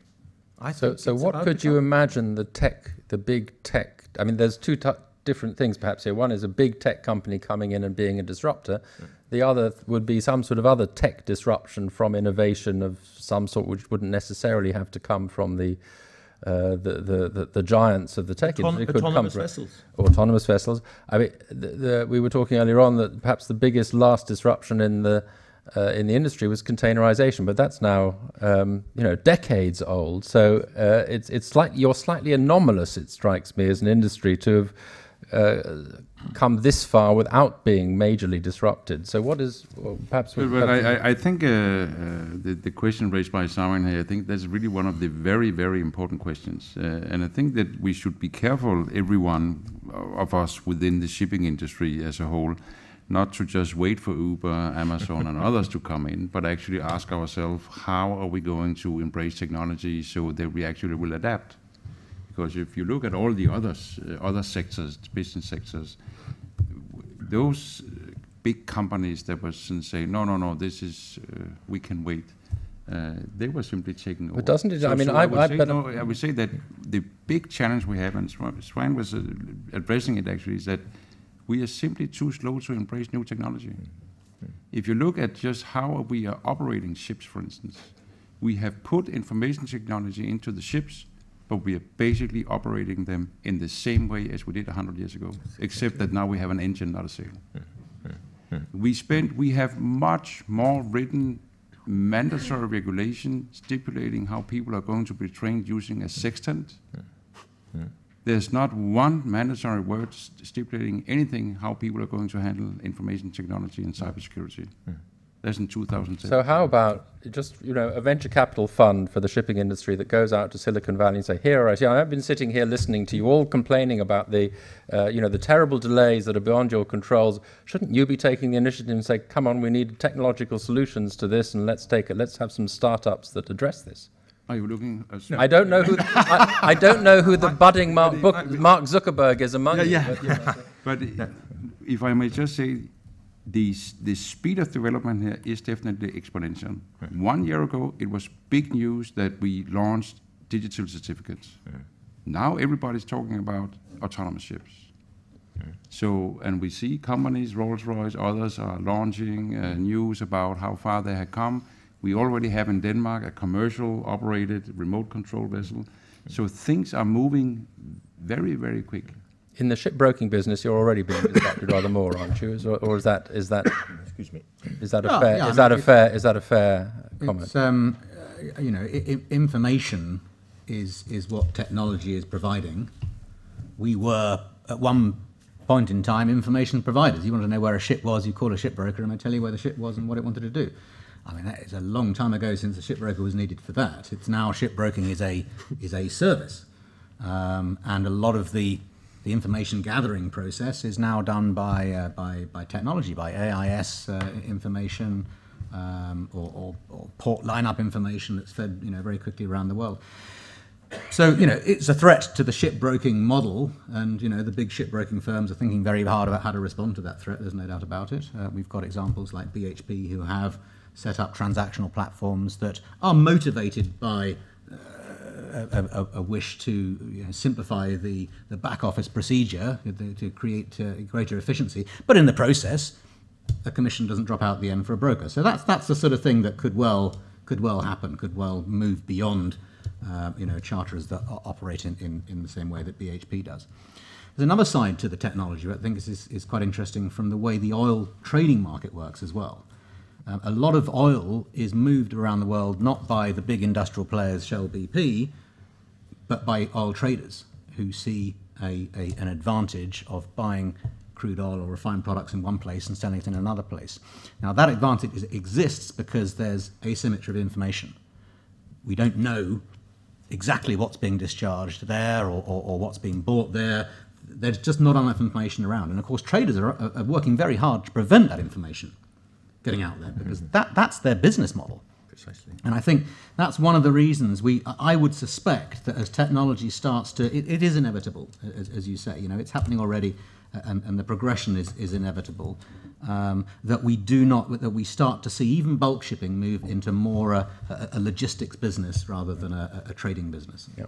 I So, so what could you imagine the tech, the big tech? I mean, there's two different things perhaps here. One is a big tech company coming in and being a disruptor. The other would be some sort of other tech disruption from innovation of some sort, which wouldn't necessarily have to come from the uh, the, the, the the giants of the tech Auton- industry. Could come autonomous from vessels. autonomous vessels. I mean, the, the, we were talking earlier on that perhaps the biggest last disruption in the uh, in the industry was containerization, but that's now um, you know decades old. So uh, it's it's like you're slightly anomalous. It strikes me as an industry to have come this far without being majorly disrupted. So what is well, perhaps? Well, we- I, perhaps- I- I think uh, uh, the, the question raised by Simon here, I think that's really one of the very, very important questions. Uh, and I think that we should be careful, everyone of us within the shipping industry as a whole, not to just wait for Uber, Amazon, and others to come in, but actually ask ourselves, how are we going to embrace technology so that we actually will adapt? Because if you look at all the others, uh, other sectors, business sectors, those uh, big companies that was saying, no, no, no, this is, uh, we can wait. Uh, they were simply taking over. But doesn't it- I mean, I- would I say, no, I would say that the big challenge we have, and Svein was uh, addressing it actually, is that we are simply too slow to embrace new technology. If you look at just how we are operating ships, for instance, we have put information technology into the ships, but we are basically operating them in the same way as we did 100 years ago, except that now we have an engine, not a sail. We spend, we have much more written mandatory regulation stipulating how people are going to be trained using a sextant. There's not one mandatory word stipulating anything how people are going to handle information technology and cybersecurity. That's in 2010. So how about just you know a venture capital fund for the shipping industry that goes out to Silicon Valley and say, here I see, I've been sitting here listening to you all complaining about the uh, you know the terrible delays that are beyond your controls. Shouldn't you be taking the initiative and say, come on, we need technological solutions to this, and let's take it. Let's have some startups that address this. Are you looking? As I don't know who I, I don't know who the budding Mark, Book, Mark Zuckerberg is among you. but, you But uh, if I may just say, the, the speed of development here is definitely exponential. One year ago, it was big news that we launched digital certificates. Now everybody's talking about autonomous ships. So, and we see companies, Rolls-Royce, others are launching uh, news about how far they have come. We already have in Denmark a commercial operated remote control vessel. So things are moving very, very quick. In the shipbroking business, you're already being disrupted rather more, aren't you? Is- Or, or is that is that Excuse me. is that a Well, fair yeah, I is that mean, a fair is that a fair comment? It's, um, uh, you know, I- I- information is is what technology is providing. We were at one point in time information providers. You want to know where a ship was, you call a shipbroker, and they tell you where the ship was and what it wanted to do. I mean, that is a long time ago since a shipbroker was needed for that. It's now shipbroking is a is a service, um, and a lot of the the information gathering process is now done by uh, by by technology, by AIS uh, information. Um, or, or, or port lineup information that's fed, you know, very quickly around the world. So, you know, it's a threat to the shipbroking model, and, you know, the big shipbroking firms are thinking very hard about how to respond to that threat, there's no doubt about it. Uh, we've got examples like BHP who have set up transactional platforms that are motivated by uh, a, a, a, wish to you know, simplify the, the back office procedure to, to create uh, greater efficiency, but in the process, a commission doesn't drop out the end for a broker. So that's, that's the sort of thing that could well, could well happen, could well move beyond uh, you know, charters that operate in, in, in the same way that BHP does. There's another side to the technology that I think is, is quite interesting from the way the oil trading market works as well. Um, a lot of oil is moved around the world not by the big industrial players, Shell, BP, but by oil traders who see a, a, an advantage of buying crude oil or refined products in one place and selling it in another place. Now, that advantage is, exists because there's asymmetry of information. We don't know exactly what's being discharged there or, or, or, what's being bought there. There's just not enough information around. And of course, traders are, are working very hard to prevent that information getting out there because mm-hmm. that, that's their business model. Precisely. And I think that's one of the reasons we, I would suspect that as technology starts to, it, it is inevitable, as, as, you say, you know, it's happening already and, and the progression is, is inevitable. Um, that we do not, that we start to see even bulk shipping move into more a, a, a logistics business rather than a, a trading business. Yeah.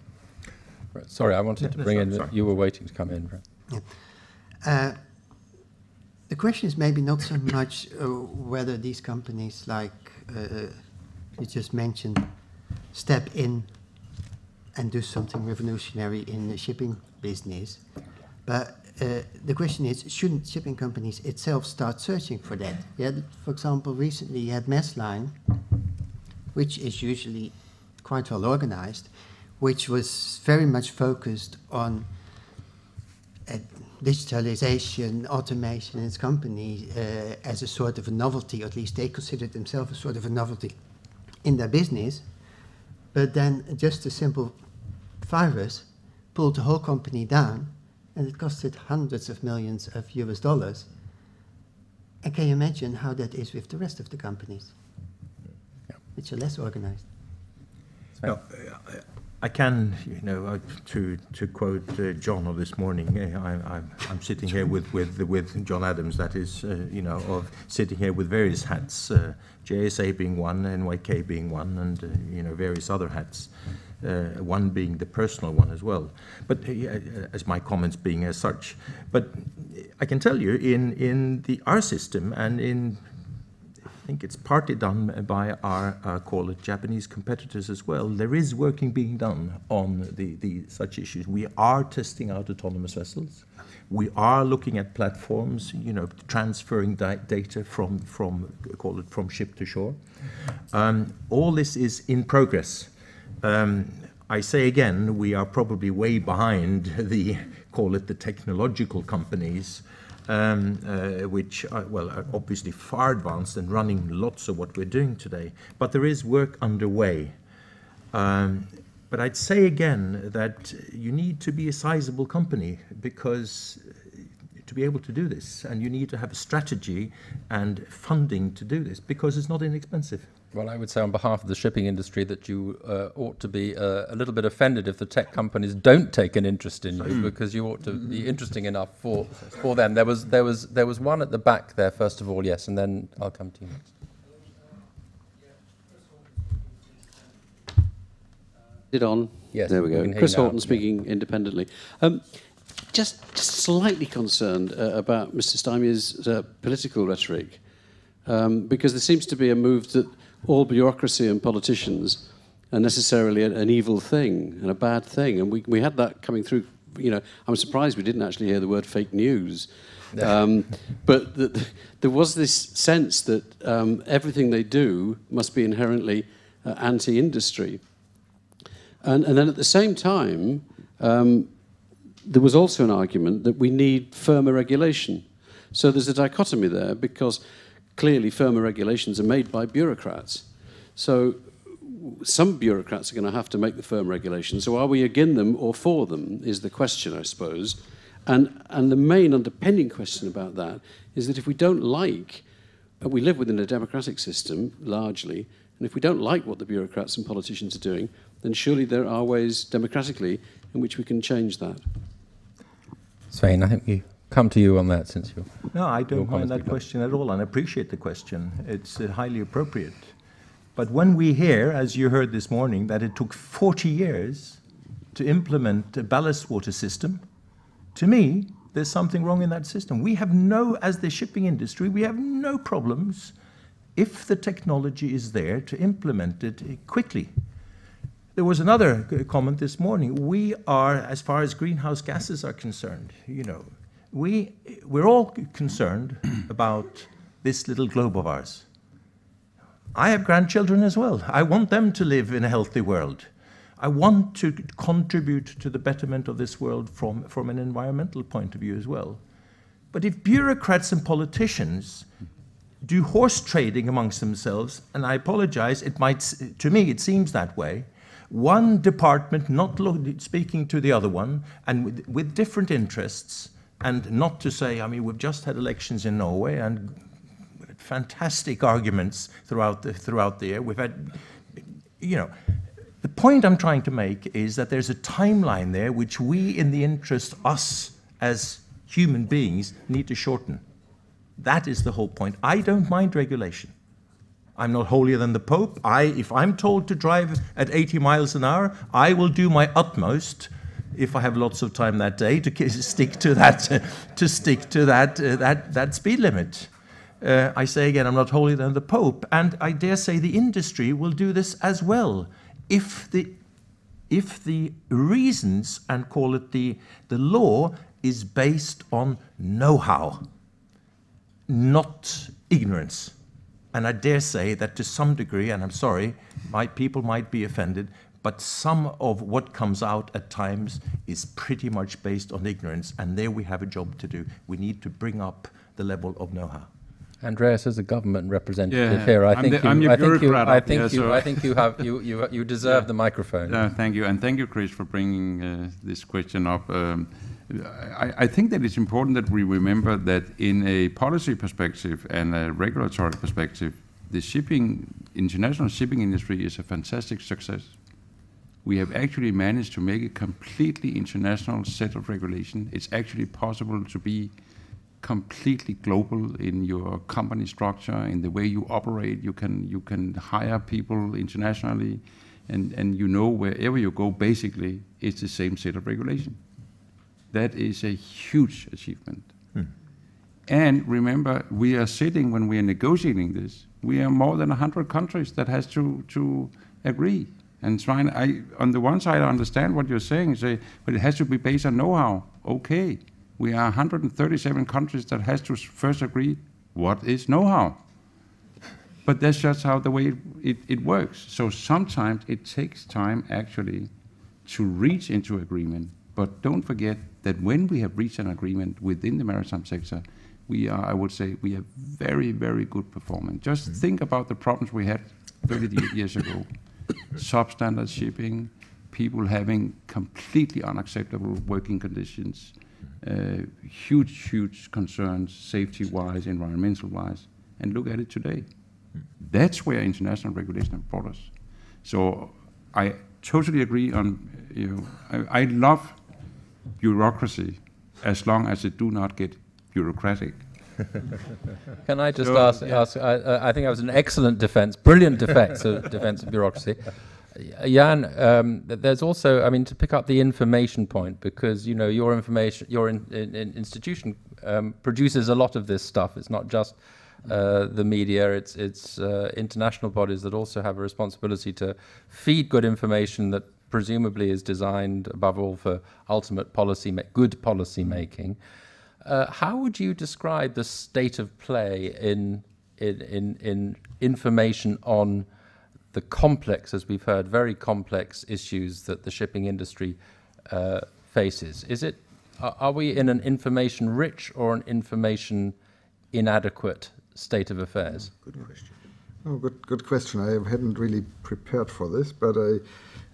Right. Sorry, I wanted yeah, to bring in, sorry. you were waiting to come in. Yeah. Uh, the question is maybe not so much uh, whether these companies, like uh, you just mentioned, step in and do something revolutionary in the shipping business, but uh, the question is, shouldn't shipping companies itself start searching for that? For example, recently you had Maersk Line, which is usually quite well organized, which was very much focused on digitalization, automation in its company uh, as a sort of a novelty, or at least they considered themselves a sort of a novelty in their business. But then just a simple virus pulled the whole company down and it costed hundreds of millions of US dollars. And can you imagine how that is with the rest of the companies, yeah. which are less organized? No, I can, you know, uh, to to quote uh, John of this morning. Uh, I, am sitting here with with with John Adams. That is, uh, you know, of sitting here with various hats, uh, JSA being one, NYK being one, and uh, you know various other hats uh, one being the personal one as well, but as my comments being as such. But I can tell you, in in the R system and in think it's partly done by our uh, call it Japanese competitors as well. There is working being done on the, the such issues. We are testing out autonomous vessels. We are looking at platforms, you know, transferring data from from call it from ship to shore. Um, all this is in progress. Um, I say again, we are probably way behind the, call it the technological companies, um, uh, which are, well, are obviously far advanced and running lots of what we're doing today. But there is work underway. Um, but I'd say again that you need to be a sizable company because to be able to do this, and you need to have a strategy and funding to do this because it's not inexpensive. Well, I would say on behalf of the shipping industry that you uh, ought to be uh, a little bit offended if the tech companies don't take an interest in you, mm. because you ought to be interesting enough for, for them. There was, there, was, there was one at the back there, first of all, yes, and then I'll come to you next. It on? Yes. There we go. Chris Horton speaking yeah. independently. Um, just, just slightly concerned uh, about Mr. Steimler's uh, political rhetoric, um, because there seems to be a move that all bureaucracy and politicians are necessarily an, an evil thing and a bad thing. And we, we had that coming through. You know, I'm surprised we didn't actually hear the word fake news. Um, but the, the, there was this sense that um, everything they do must be inherently uh, anti-industry. And, and then at the same time, um, there was also an argument that we need firmer regulation. So there's a dichotomy there because clearly firmer regulations are made by bureaucrats. So some bureaucrats are going to have to make the firm regulations. So are we against them or for them is the question, I suppose. And, and the main underpinning question about that is that if we don't like, we live within a democratic system largely, and if we don't like what the bureaucrats and politicians are doing, then surely there are ways democratically in which we can change that. Svein, I think we come to you on that since you're. No, I don't mind that question at all, and I appreciate the question. It's uh, highly appropriate. But when we hear, as you heard this morning, that it took 40 years to implement a ballast water system, to me, there's something wrong in that system. We have no, as the shipping industry, we have no problems if the technology is there to implement it uh, quickly. There was another comment this morning. We are, as far as greenhouse gases are concerned, you know, we, we're all concerned about this little globe of ours. I have grandchildren as well. I want them to live in a healthy world. I want to contribute to the betterment of this world from, from an environmental point of view as well. But if bureaucrats and politicians do horse trading amongst themselves, and I apologize, it might, to me, it seems that way. One department not speaking to the other one, and with, with different interests, and not to say, I mean, we've just had elections in Norway, and fantastic arguments throughout the, throughout the year. We've had, you know, the point I'm trying to make is that there's a timeline there which we, in the interest, us as human beings, need to shorten. That is the whole point. I don't mind regulation. I'm not holier than the Pope. I, if I'm told to drive at 80 miles an hour, I will do my utmost, if I have lots of time that day, to stick to that, to stick to that, uh, that, that speed limit. Uh, I say again, I'm not holier than the Pope, and I dare say the industry will do this as well, if the if the reasons and call it the the law is based on know-how not ignorance. And I dare say that to some degree, and I'm sorry, my people might be offended, but some of what comes out at times is pretty much based on ignorance, and there we have a job to do. We need to bring up the level of know-how. Andreas, as a government representative Yeah, here, I think the- I'm you, I think you, I up think here, you, I think you have, you, you, you deserve the microphone. Uh, Thank you, and thank you, Chris, for bringing uh, this question up. Um, I I think that it's important that we remember that in a policy perspective and a regulatory perspective, the shipping, international shipping industry is a fantastic success. We have actually managed to make a completely international set of regulation. It's actually possible to be completely global in your company structure, in the way you operate. You can you can hire people internationally, and and you know wherever you go, basically, it's the same set of regulation. That is a huge achievement. Hmm. And remember, we are sitting when we are negotiating this. We are more than 100 countries that has to to agree. And trying, I on the one side, I understand what you're saying, say, but it has to be based on know-how. Okay, we are 137 countries that has to first agree what is know-how. But that's just how the way it, it, it works. So sometimes it takes time actually to reach into agreement. But don't forget that when we have reached an agreement within the maritime sector, we are, I would say, we have very, very good performance. Just mm-hmm. think about the problems we had 30 years ago. Substandard shipping, people having completely unacceptable working conditions, uh, huge, huge concerns, safety-wise, environmental-wise. And look at it today. That's where international regulation brought us. So I totally agree on, you know, I, I love bureaucracy as long as it do not get bureaucratic. Can I just So, ask? yeah. ask I, I- I think that was an excellent defence, brilliant defence of defence of bureaucracy. Jan, um, there's also, I mean, to pick up the information point because you know your information, your in, in, in institution um, produces a lot of this stuff. It's not just uh, the media; it's it's uh, international bodies that also have a responsibility to feed good information that presumably is designed above all for ultimate policy, good policy making. Uh, how would you describe the state of play in, in, in, in information on the complex, as we've heard, very complex issues that the shipping industry uh, faces? Is it, are, we in an information rich or an information inadequate state of affairs? Good question. Oh, good, good question. I hadn't really prepared for this, but I,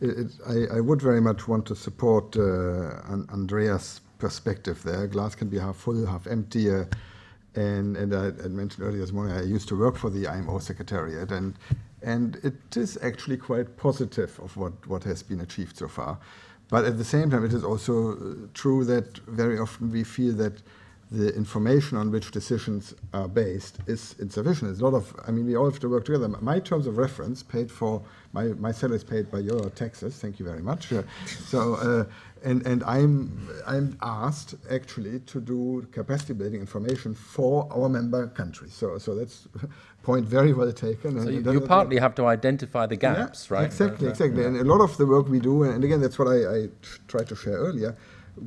it, I, I would very much want to support uh, Andreas' perspective there. Glass can be half full, half empty. Uh, and and I, I mentioned earlier this morning I used to work for the IMO Secretariat, and and it is actually quite positive of what, what has been achieved so far. But at the same time, it is also uh, true that very often we feel that the information on which decisions are based is insufficient. It's a lot of, I mean, we all have to work together. My terms of reference paid for, my, my salary is paid by your taxes, thank you very much. Uh, so, uh, and, and I'm, I'm asked actually to do capacity building information for our member countries. So, so that's point very well taken. So and you, you partly have to identify the gaps, yeah, right? Exactly, exactly. And a lot of the work we do, and again, that's what I, I tried to share earlier.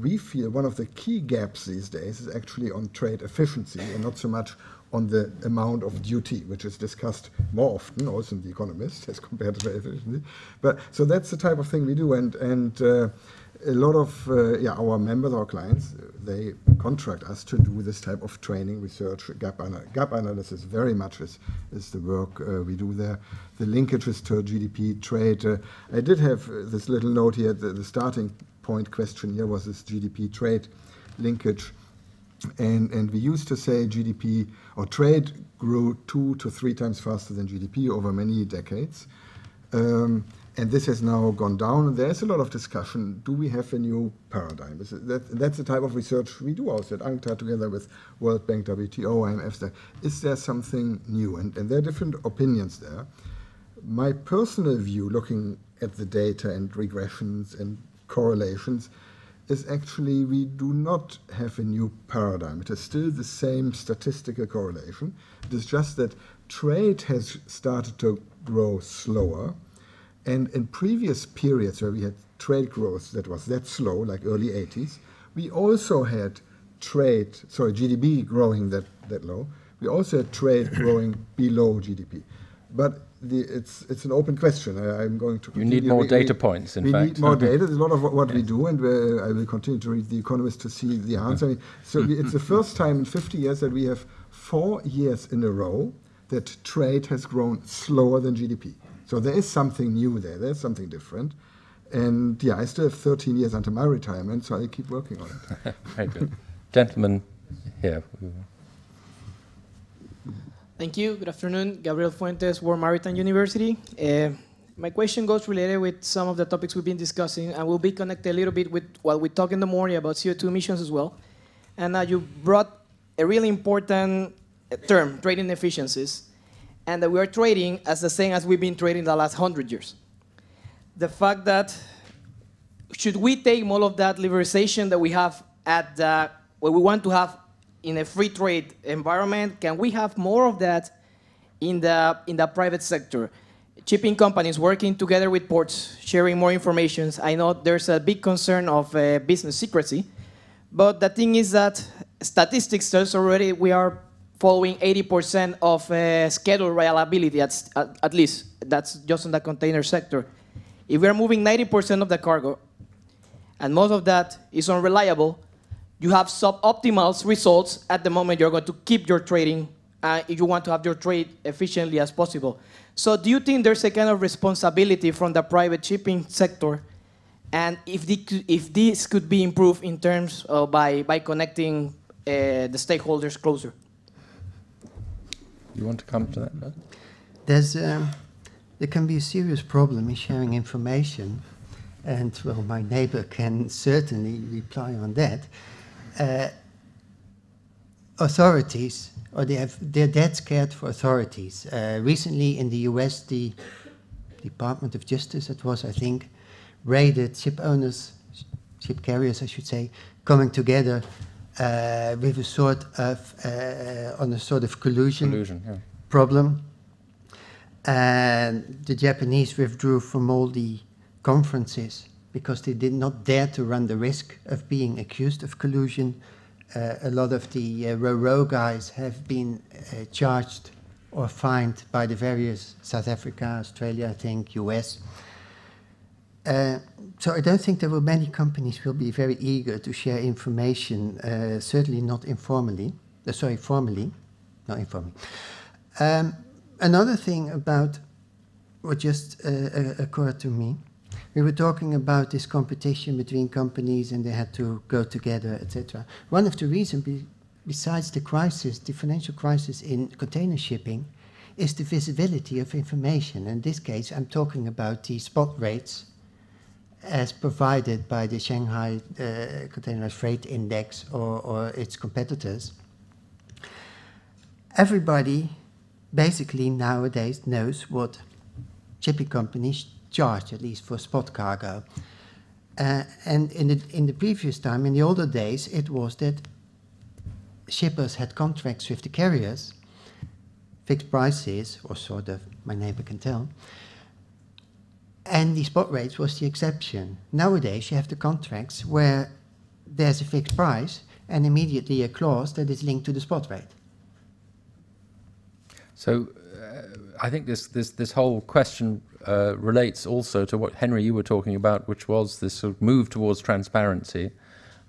We feel one of the key gaps these days is actually on trade efficiency and not so much on the amount of duty, which is discussed more often, also in The Economist, as compared to trade efficiency. But so that's the type of thing we do, and and uh, a lot of uh, yeah our members, our clients, uh, they contract us to do this type of training, research, gap, ana- gap analysis. Very much is is the work uh, we do there. The linkages to GDP, trade. Uh, I did have uh, this little note here. The, the starting point question here was this GDP trade linkage. And, and we used to say GDP or trade grew two to three times faster than GDP over many decades. Um, and this has now gone down. There's a lot of discussion. Do we have a new paradigm? That, that's the type of research we do also at UNCTAD together with World Bank, WTO, IMF. Is there something new? And, and there are different opinions there. My personal view, looking at the data and regressions and correlations, is actually we do not have a new paradigm. It is still the same statistical correlation. It is just that trade has started to grow slower. And in previous periods where we had trade growth that was that slow, like early 80s, we also had trade, sorry, GDP growing that, that low. We also had trade growing below GDP. But the, it's, it's an open question. I, I'm going to You need more We- data we- points, in we fact. need more data. There's a lot of what, what we do, and I will continue to read The Economist to see the answer. I mean, so we- it's the first time in 50 years that we have four years in a row that trade has grown slower than GDP. So there is something new there. There's something different. And yeah, I still have 13 years until my retirement, so I keep working on it. Very good. Gentleman here. Thank you. Good afternoon. Gabriel Fuentes, World Maritime University. Uh, my question goes related with some of the topics we've been discussing, and will be connected a little bit with what we talked in the morning about CO2 emissions as well. And uh, you brought a really important uh, term, trading efficiencies, and that we are trading as the same as we've been trading the last hundred years. The fact that should we take all of that liberalization that we have at the, what we want to have in a free trade environment? Can we have more of that in the in the private sector? Shipping companies working together with ports, sharing more information. I know there's a big concern of uh, business secrecy, but the thing is that statistics tells already we are following 80% of uh, schedule reliability, at, at, at least. That's just in the container sector. If we are moving 90% of the cargo, and most of that is unreliable, you have suboptimal results at the moment you're going to keep your trading uh, if you want to have your trade efficiently as possible. So do you think there's a kind of responsibility from the private shipping sector and if, the, if this could be improved in terms of by, by connecting uh, the stakeholders closer? You want to come to that? No? There's, um, there can be a serious problem in sharing information, and well, my neighbor can certainly reply on that. Uh, authorities, or they have, they're dead scared for authorities. Uh, recently in the US, the Department of Justice, it was, I think, raided ship owners, ship carriers, I should say, coming together uh, with a sort of, uh, on a sort of collusion Collusion, yeah. problem. And the Japanese withdrew from all the conferences because they did not dare to run the risk of being accused of collusion. Uh, a lot of the uh, RoRo guys have been uh, charged or fined by the various South Africa, Australia, I think, US. Uh, so I don't think there will many companies will be very eager to share information, uh, certainly not informally, uh, sorry, formally, not informally. Um, another thing about what just uh, occurred to me, we were talking about this competition between companies and they had to go together, etc. One of the reasons, be, besides the crisis, the financial crisis in container shipping, is the visibility of information. In this case, I'm talking about the spot rates as provided by the Shanghai uh, Container Freight Index or, or its competitors. Everybody basically nowadays knows what shipping companies charge, at least for spot cargo. Uh, and in the, in the previous time, in the older days, it was that shippers had contracts with the carriers, fixed prices, or sort of, my neighbor can tell, and the spot rates was the exception. Nowadays, you have the contracts where there's a fixed price and immediately a clause that is linked to the spot rate. So uh, I think this, this, this whole question uh, relates also to what Henry you were talking about, which was this sort of move towards transparency.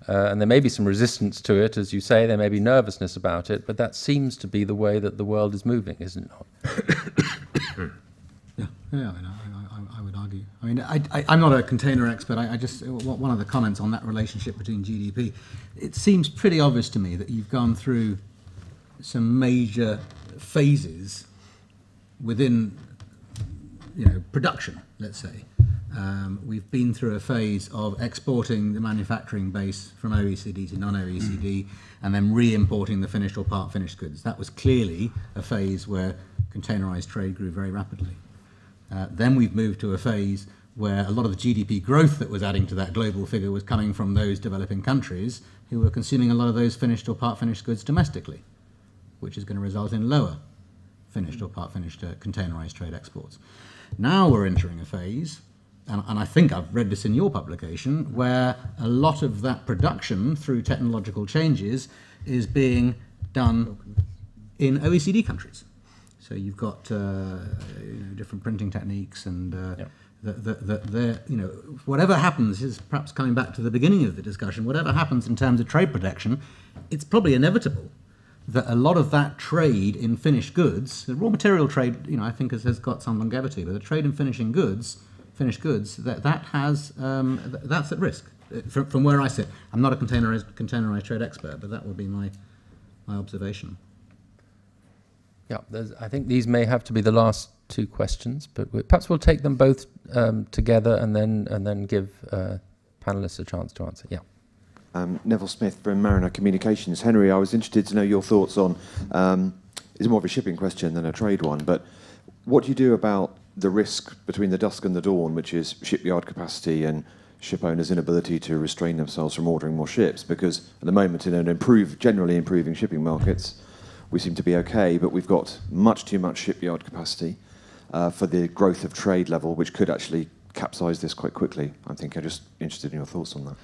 Uh, and there may be some resistance to it, as you say, there may be nervousness about it, but that seems to be the way that the world is moving, isn't it yeah, yeah, I, would argue. I mean, I, I, am not a container expert. I, I just one of the comments on that relationship between GDP. It seems pretty obvious to me that you've gone through some major phases within, you know, production. Let's say um, we've been through a phase of exporting the manufacturing base from OECD to non-OECD, mm. and then re-importing the finished or part finished goods. That was clearly a phase where containerized trade grew very rapidly. Uh, then we've moved to a phase where a lot of the GDP growth that was adding to that global figure was coming from those developing countries who were consuming a lot of those finished or part finished goods domestically, which is going to result in lower finished or part finished uh, containerized trade exports. Now we're entering a phase and, and, I think I've read this in your publication, where a lot of that production through technological changes is being done in OECD countries. So you've got uh, you know, different printing techniques and uh, yep. the, the, the, you know, whatever happens is perhaps coming back to the beginning of the discussion, whatever happens in terms of trade protection, it's probably inevitable that a lot of that trade in finished goods, the raw material trade, you know, I think has, has got some longevity, but the trade in finishing goods finished goods, that, that has, um, th- that's at risk. Uh, from, from where I sit, I'm not a containerized, containerized trade expert, but that would be my, my observation. Yeah, I think these may have to be the last two questions, but we, perhaps we'll take them both um, together and then and then give uh, panelists a chance to answer. Yeah. Um, Neville Smith from Mariner Communications. Henry, I was interested to know your thoughts on. Um, it's more of a shipping question than a trade one, but what do you do about the risk between the dusk and the dawn, which is shipyard capacity and ship owners' inability to restrain themselves from ordering more ships. Because at the moment, in an improved, generally improving shipping markets, we seem to be okay, but we've got much too much shipyard capacity uh, for the growth of trade level, which could actually capsize this quite quickly. I think I'm just interested in your thoughts on that.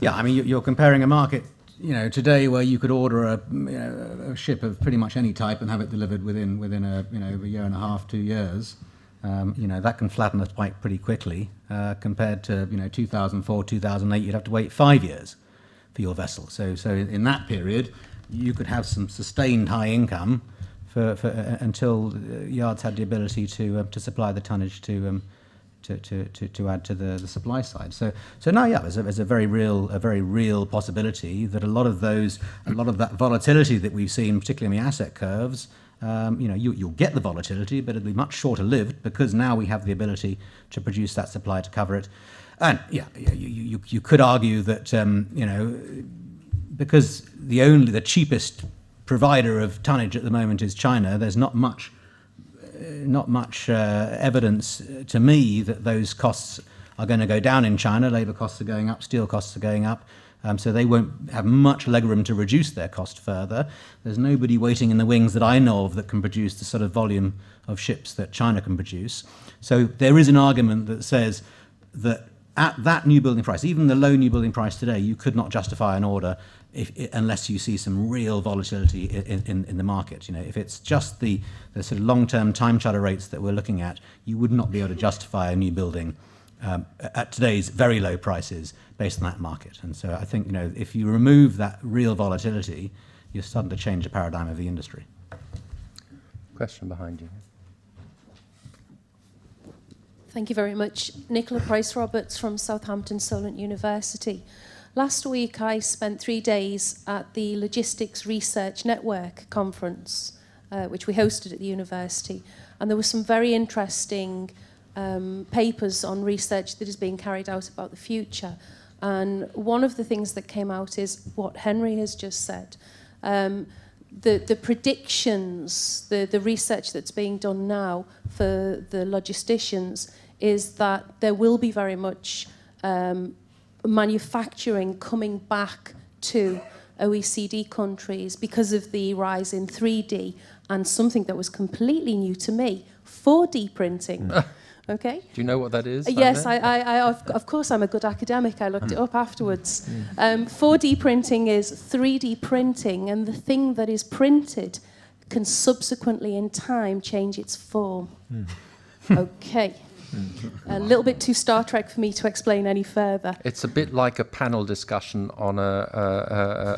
Yeah, I mean, you're comparing a market you know, today where you could order a, you know, a ship of pretty much any type and have it delivered within within a you know a year and a half, two years, um, you know that can flatten the spike pretty quickly. Uh, compared to you know 2004, 2008, you'd have to wait five years for your vessel. So so in that period, you could have some sustained high income for, for uh, until yards had the ability to uh, to supply the tonnage to um, to, to, to, to add to the, the supply side. So, so now, yeah, there's a, there's a very real, a very real possibility that a lot of those, a lot of that volatility that we've seen, particularly in the asset curves, um, you know, you, you'll get the volatility, but it'll be much shorter lived because now we have the ability to produce that supply to cover it. And yeah, you, you, you could argue that, um, you know, because the only, the cheapest provider of tonnage at the moment is China, there's not much not much uh, evidence to me that those costs are going to go down in China. Labour costs are going up, steel costs are going up. Um, so they won't have much legroom to reduce their cost further. There's nobody waiting in the wings that I know of that can produce the sort of volume of ships that China can produce. So there is an argument that says that at that new building price, even the low new building price today, you could not justify an order if, unless you see some real volatility in, in, in, the market. You know, if it's just the, the sort of long-term time charter rates that we're looking at, you would not be able to justify a new building um, at today's very low prices based on that market. And so I think you know if you remove that real volatility, you're starting to change the paradigm of the industry. Question behind you. Thank you very much. Nicola Price Roberts from Southampton Solent University. Last week, I spent three days at the Logistics Research Network conference, uh, which we hosted at the university, and there were some very interesting um, papers on research that is being carried out about the future. And one of the things that came out is what Henry has just said. Um, the, the predictions, the, the research that's being done now for the logisticians is that there will be very much um, manufacturing coming back to OECD countries because of the rise in 3D and something that was completely new to me, 4D printing. Okay. Do you know what that is? Uh, Yes, I, I, I of, of course, I'm a good academic. I looked it up afterwards. Um, 4D printing is 3D printing, and the thing that is printed can subsequently, in time, change its form. Okay. A little bit too Star Trek for me to explain any further. It's a bit like a panel discussion on a, a,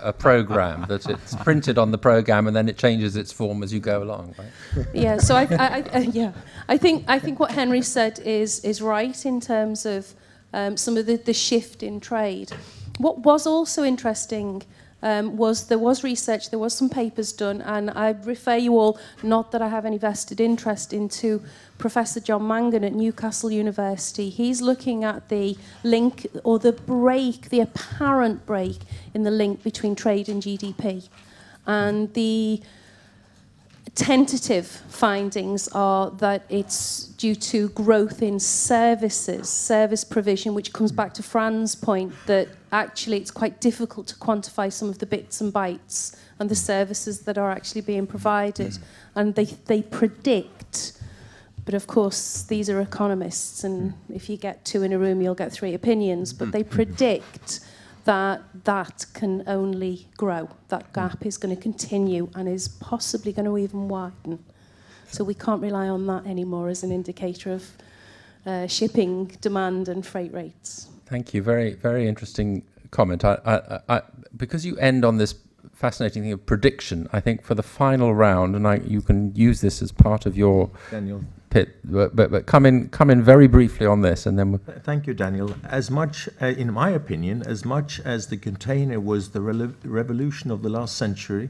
a, a program that it's printed on the program and then it changes its form as you go along, right? yeah. So I, I, I uh, yeah, I think I think what Henry said is is right in terms of um, some of the, the shift in trade. What was also interesting um, was there was research, there was some papers done, and I refer you all, not that I have any vested interest, into Professor John Mangan at Newcastle University. He's looking at the link or the break, the apparent break in the link between trade and GDP. And the tentative findings are that it's due to growth in services, service provision, which comes back to Frans' point that actually it's quite difficult to quantify some of the bits and bytes and the services that are actually being provided. Mm. And they, they predict, but of course, these are economists, and mm. if you get two in a room, you'll get three opinions, but mm. they predict that that can only grow. That gap is going to continue and is possibly going to even widen. So we can't rely on that anymore as an indicator of uh, shipping demand and freight rates. Thank you. Very, very interesting comment. I, I, I, because you end on this fascinating thing of prediction, I think for the final round, and I, you can use this as part of your Daniel. Pit, but, but, but come in, come in very briefly on this, and then. We'll Thank you, Daniel. As much, uh, in my opinion, as much as the container was the rele- revolution of the last century,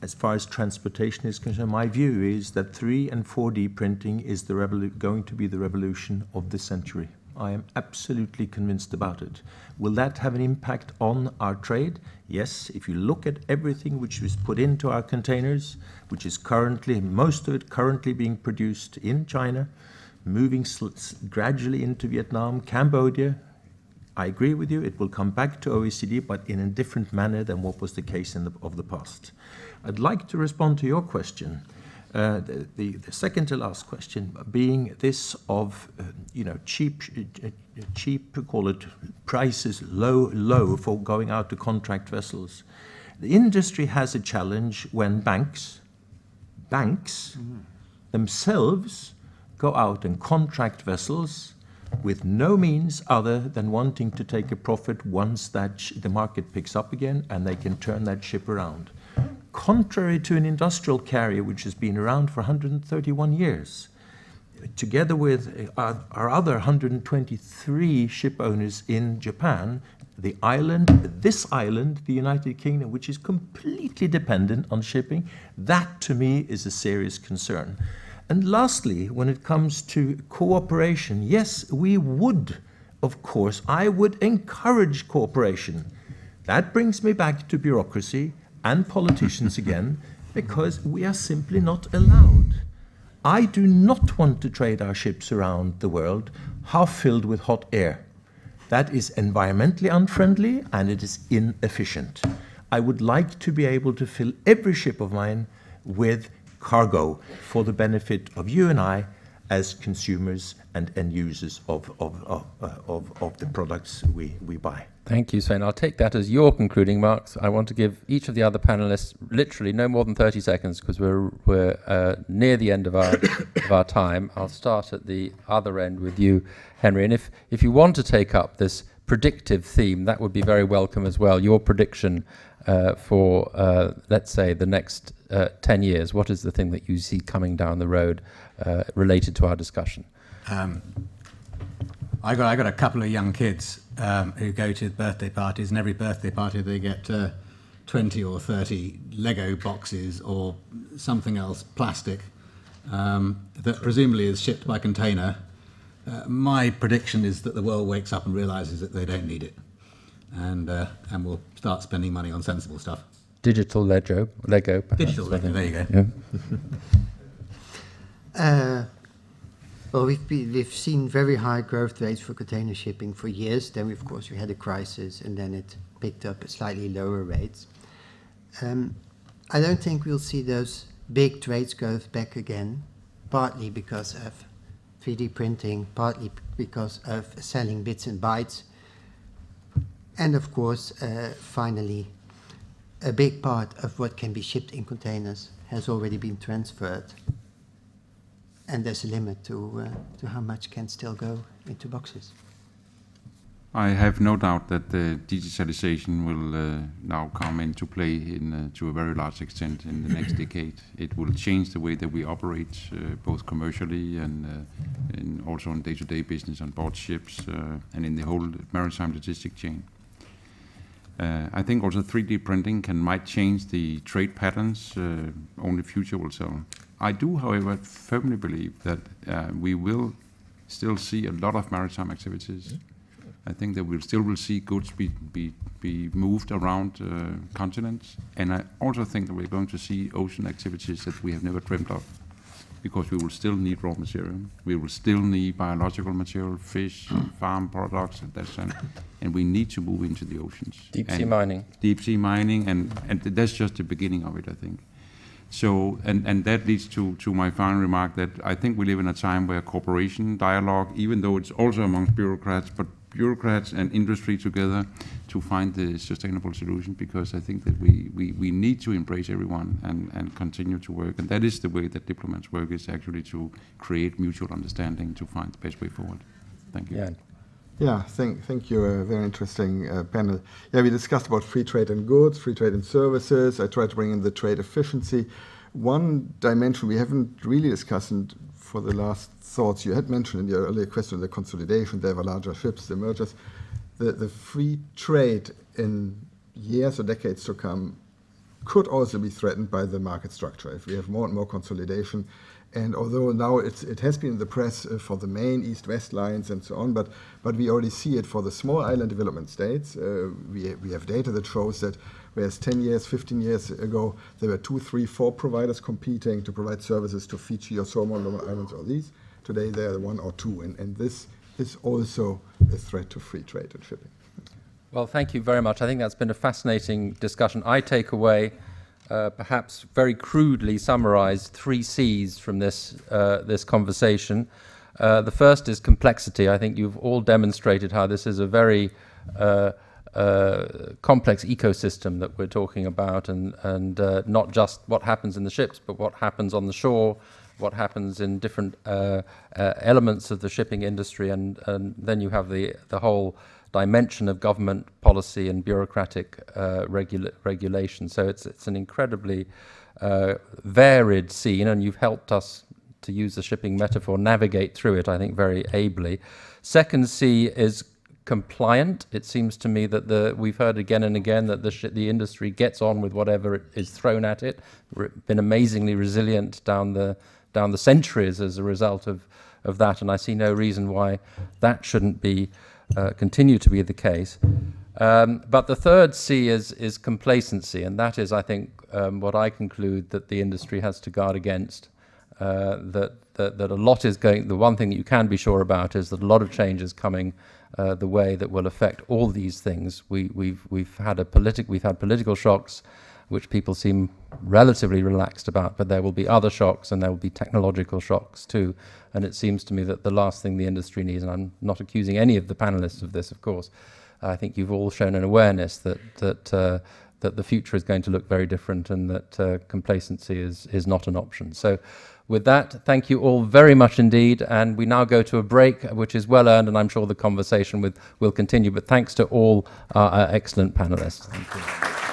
as far as transportation is concerned, my view is that 3 and 4D printing is the going to be the revolution of this century. I am absolutely convinced about it. Will that have an impact on our trade? Yes. If you look at everything which was put into our containers, which is currently, most of it currently being produced in China, moving gradually into Vietnam, Cambodia, I agree with you, it will come back to OECD, but in a different manner than what was the case in the, of the past. I'd like to respond to your question. Uh, the, the, the second to last question being this of, uh, you know, cheap, uh, uh, cheap, call it prices low, low for going out to contract vessels. The industry has a challenge when banks, banks themselves go out and contract vessels with no means other than wanting to take a profit once that the market picks up again and they can turn that ship around. Contrary to an industrial carrier which has been around for 131 years, together with uh, our, our other 123 ship owners in Japan, the island, this island, the United Kingdom, which is completely dependent on shipping, that to me is a serious concern. And lastly, when it comes to cooperation, yes, we would, of course, I would encourage cooperation. That brings me back to bureaucracy and politicians again, because we are simply not allowed. I do not want to trade our ships around the world half filled with hot air. That is environmentally unfriendly and it is inefficient. I would like to be able to fill every ship of mine with cargo for the benefit of you and I as consumers and end users of, of, of, uh, of, of the products we, we buy. Thank you, Svein. I'll take that as your concluding marks. I want to give each of the other panelists literally no more than 30 seconds because we're, we're uh, near the end of our, of our time. I'll start at the other end with you, Henry. And if, if you want to take up this predictive theme, that would be very welcome as well. Your prediction uh, for, uh, let's say, the next uh, 10 years. What is the thing that you see coming down the road uh, related to our discussion? Um, I got I got a couple of young kids um, who go to birthday parties, and every birthday party they get uh, 20 or 30 Lego boxes or something else, plastic, um, that presumably is shipped by container. Uh, my prediction is that the world wakes up and realizes that they don't need it, and uh, and will start spending money on sensible stuff. Digital Lego, Lego. Perhaps, Digital Lego. There you go. Yeah. Well, we've, we've seen very high growth rates for container shipping for years. Then, of course, we had a crisis, and then it picked up at slightly lower rates. Um, I don't think we'll see those big trades growth back again, partly because of 3D printing, partly because of selling bits and bytes, and of course, uh, finally, a big part of what can be shipped in containers has already been transferred and there's a limit to, uh, to how much can still go into boxes. I have no doubt that the digitalization will uh, now come into play in, uh, to a very large extent in the next decade. It will change the way that we operate, uh, both commercially and, uh, and also on day-to-day business on board ships uh, and in the whole maritime logistic chain. Uh, I think also 3D printing can might change the trade patterns. only future will tell. I do, however, firmly believe that we will still see a lot of maritime activities. I think that we still will see goods be, be, be moved around uh, continents. And I also think that we're going to see ocean activities that we have never dreamt of because we will still need raw material. We will still need biological material, fish, farm products, and that sense. And we need to move into the oceans. Deep sea mining. Deep sea mining, and, and that's just the beginning of it, I think. So, and, and that leads to, to my final remark that I think we live in a time where cooperation, dialogue, even though it's also amongst bureaucrats, but bureaucrats and industry together to find the sustainable solution because I think that we, we, we need to embrace everyone and, and continue to work. And that is the way that diplomats work is actually to create mutual understanding to find the best way forward. Thank you. Yeah. Yeah, thank, thank you. A very interesting uh, panel. Yeah, we discussed about free trade in goods, free trade in services. I tried to bring in the trade efficiency. One dimension we haven't really discussed, and for the last thoughts you had mentioned in your earlier question, the consolidation, there were larger ships, the mergers, the, the free trade in years or decades to come could also be threatened by the market structure if we have more and more consolidation. And although now it has been in the press uh, for the main east-west lines and so on, but, but we already see it for the small island development states. Uh, we, we have data that shows that whereas 10 years, 15 years ago, there were two, three, four providers competing to provide services to Fiji or Solomon Islands or these. Today, there are one or two, and, and this is also a threat to free trade and shipping. Well, thank you very much. I think that's been a fascinating discussion. I take away, uh, perhaps very crudely summarize three C's from this, uh, this conversation. Uh, the first is complexity. I think you've all demonstrated how this is a very uh, uh, complex ecosystem that we're talking about, and, and uh, not just what happens in the ships, but what happens on the shore, what happens in different elements of the shipping industry, and, and then you have the, the whole dimension of government policy and bureaucratic uh, regula regulation. So it's, it's an incredibly uh, varied scene, and you've helped us, to use the shipping metaphor, navigate through it, I think, very ably. Second C is compliant. It seems to me that the we've heard again and again that the the industry gets on with whatever is thrown at it. been amazingly resilient down the down the centuries as a result of of that, and I see no reason why that shouldn't be uh, continue to be the case. Um, but the third C is is complacency, and that is, I think, um, what I conclude that the industry has to guard against. Uh, that, that that a lot is going. The one thing that you can be sure about is that a lot of change is coming uh, the way that will affect all these things. We, we've, we've, had a politic, we've had political shocks, which people seem relatively relaxed about, but there will be other shocks and there will be technological shocks too. And it seems to me that the last thing the industry needs, and I'm not accusing any of the panelists of this, of course, I think you've all shown an awareness that, that, uh, that the future is going to look very different and that uh, complacency is, is not an option. So with that, thank you all very much indeed. And we now go to a break, which is well earned, and I'm sure the conversation with, will continue. But thanks to all our, our excellent panelists.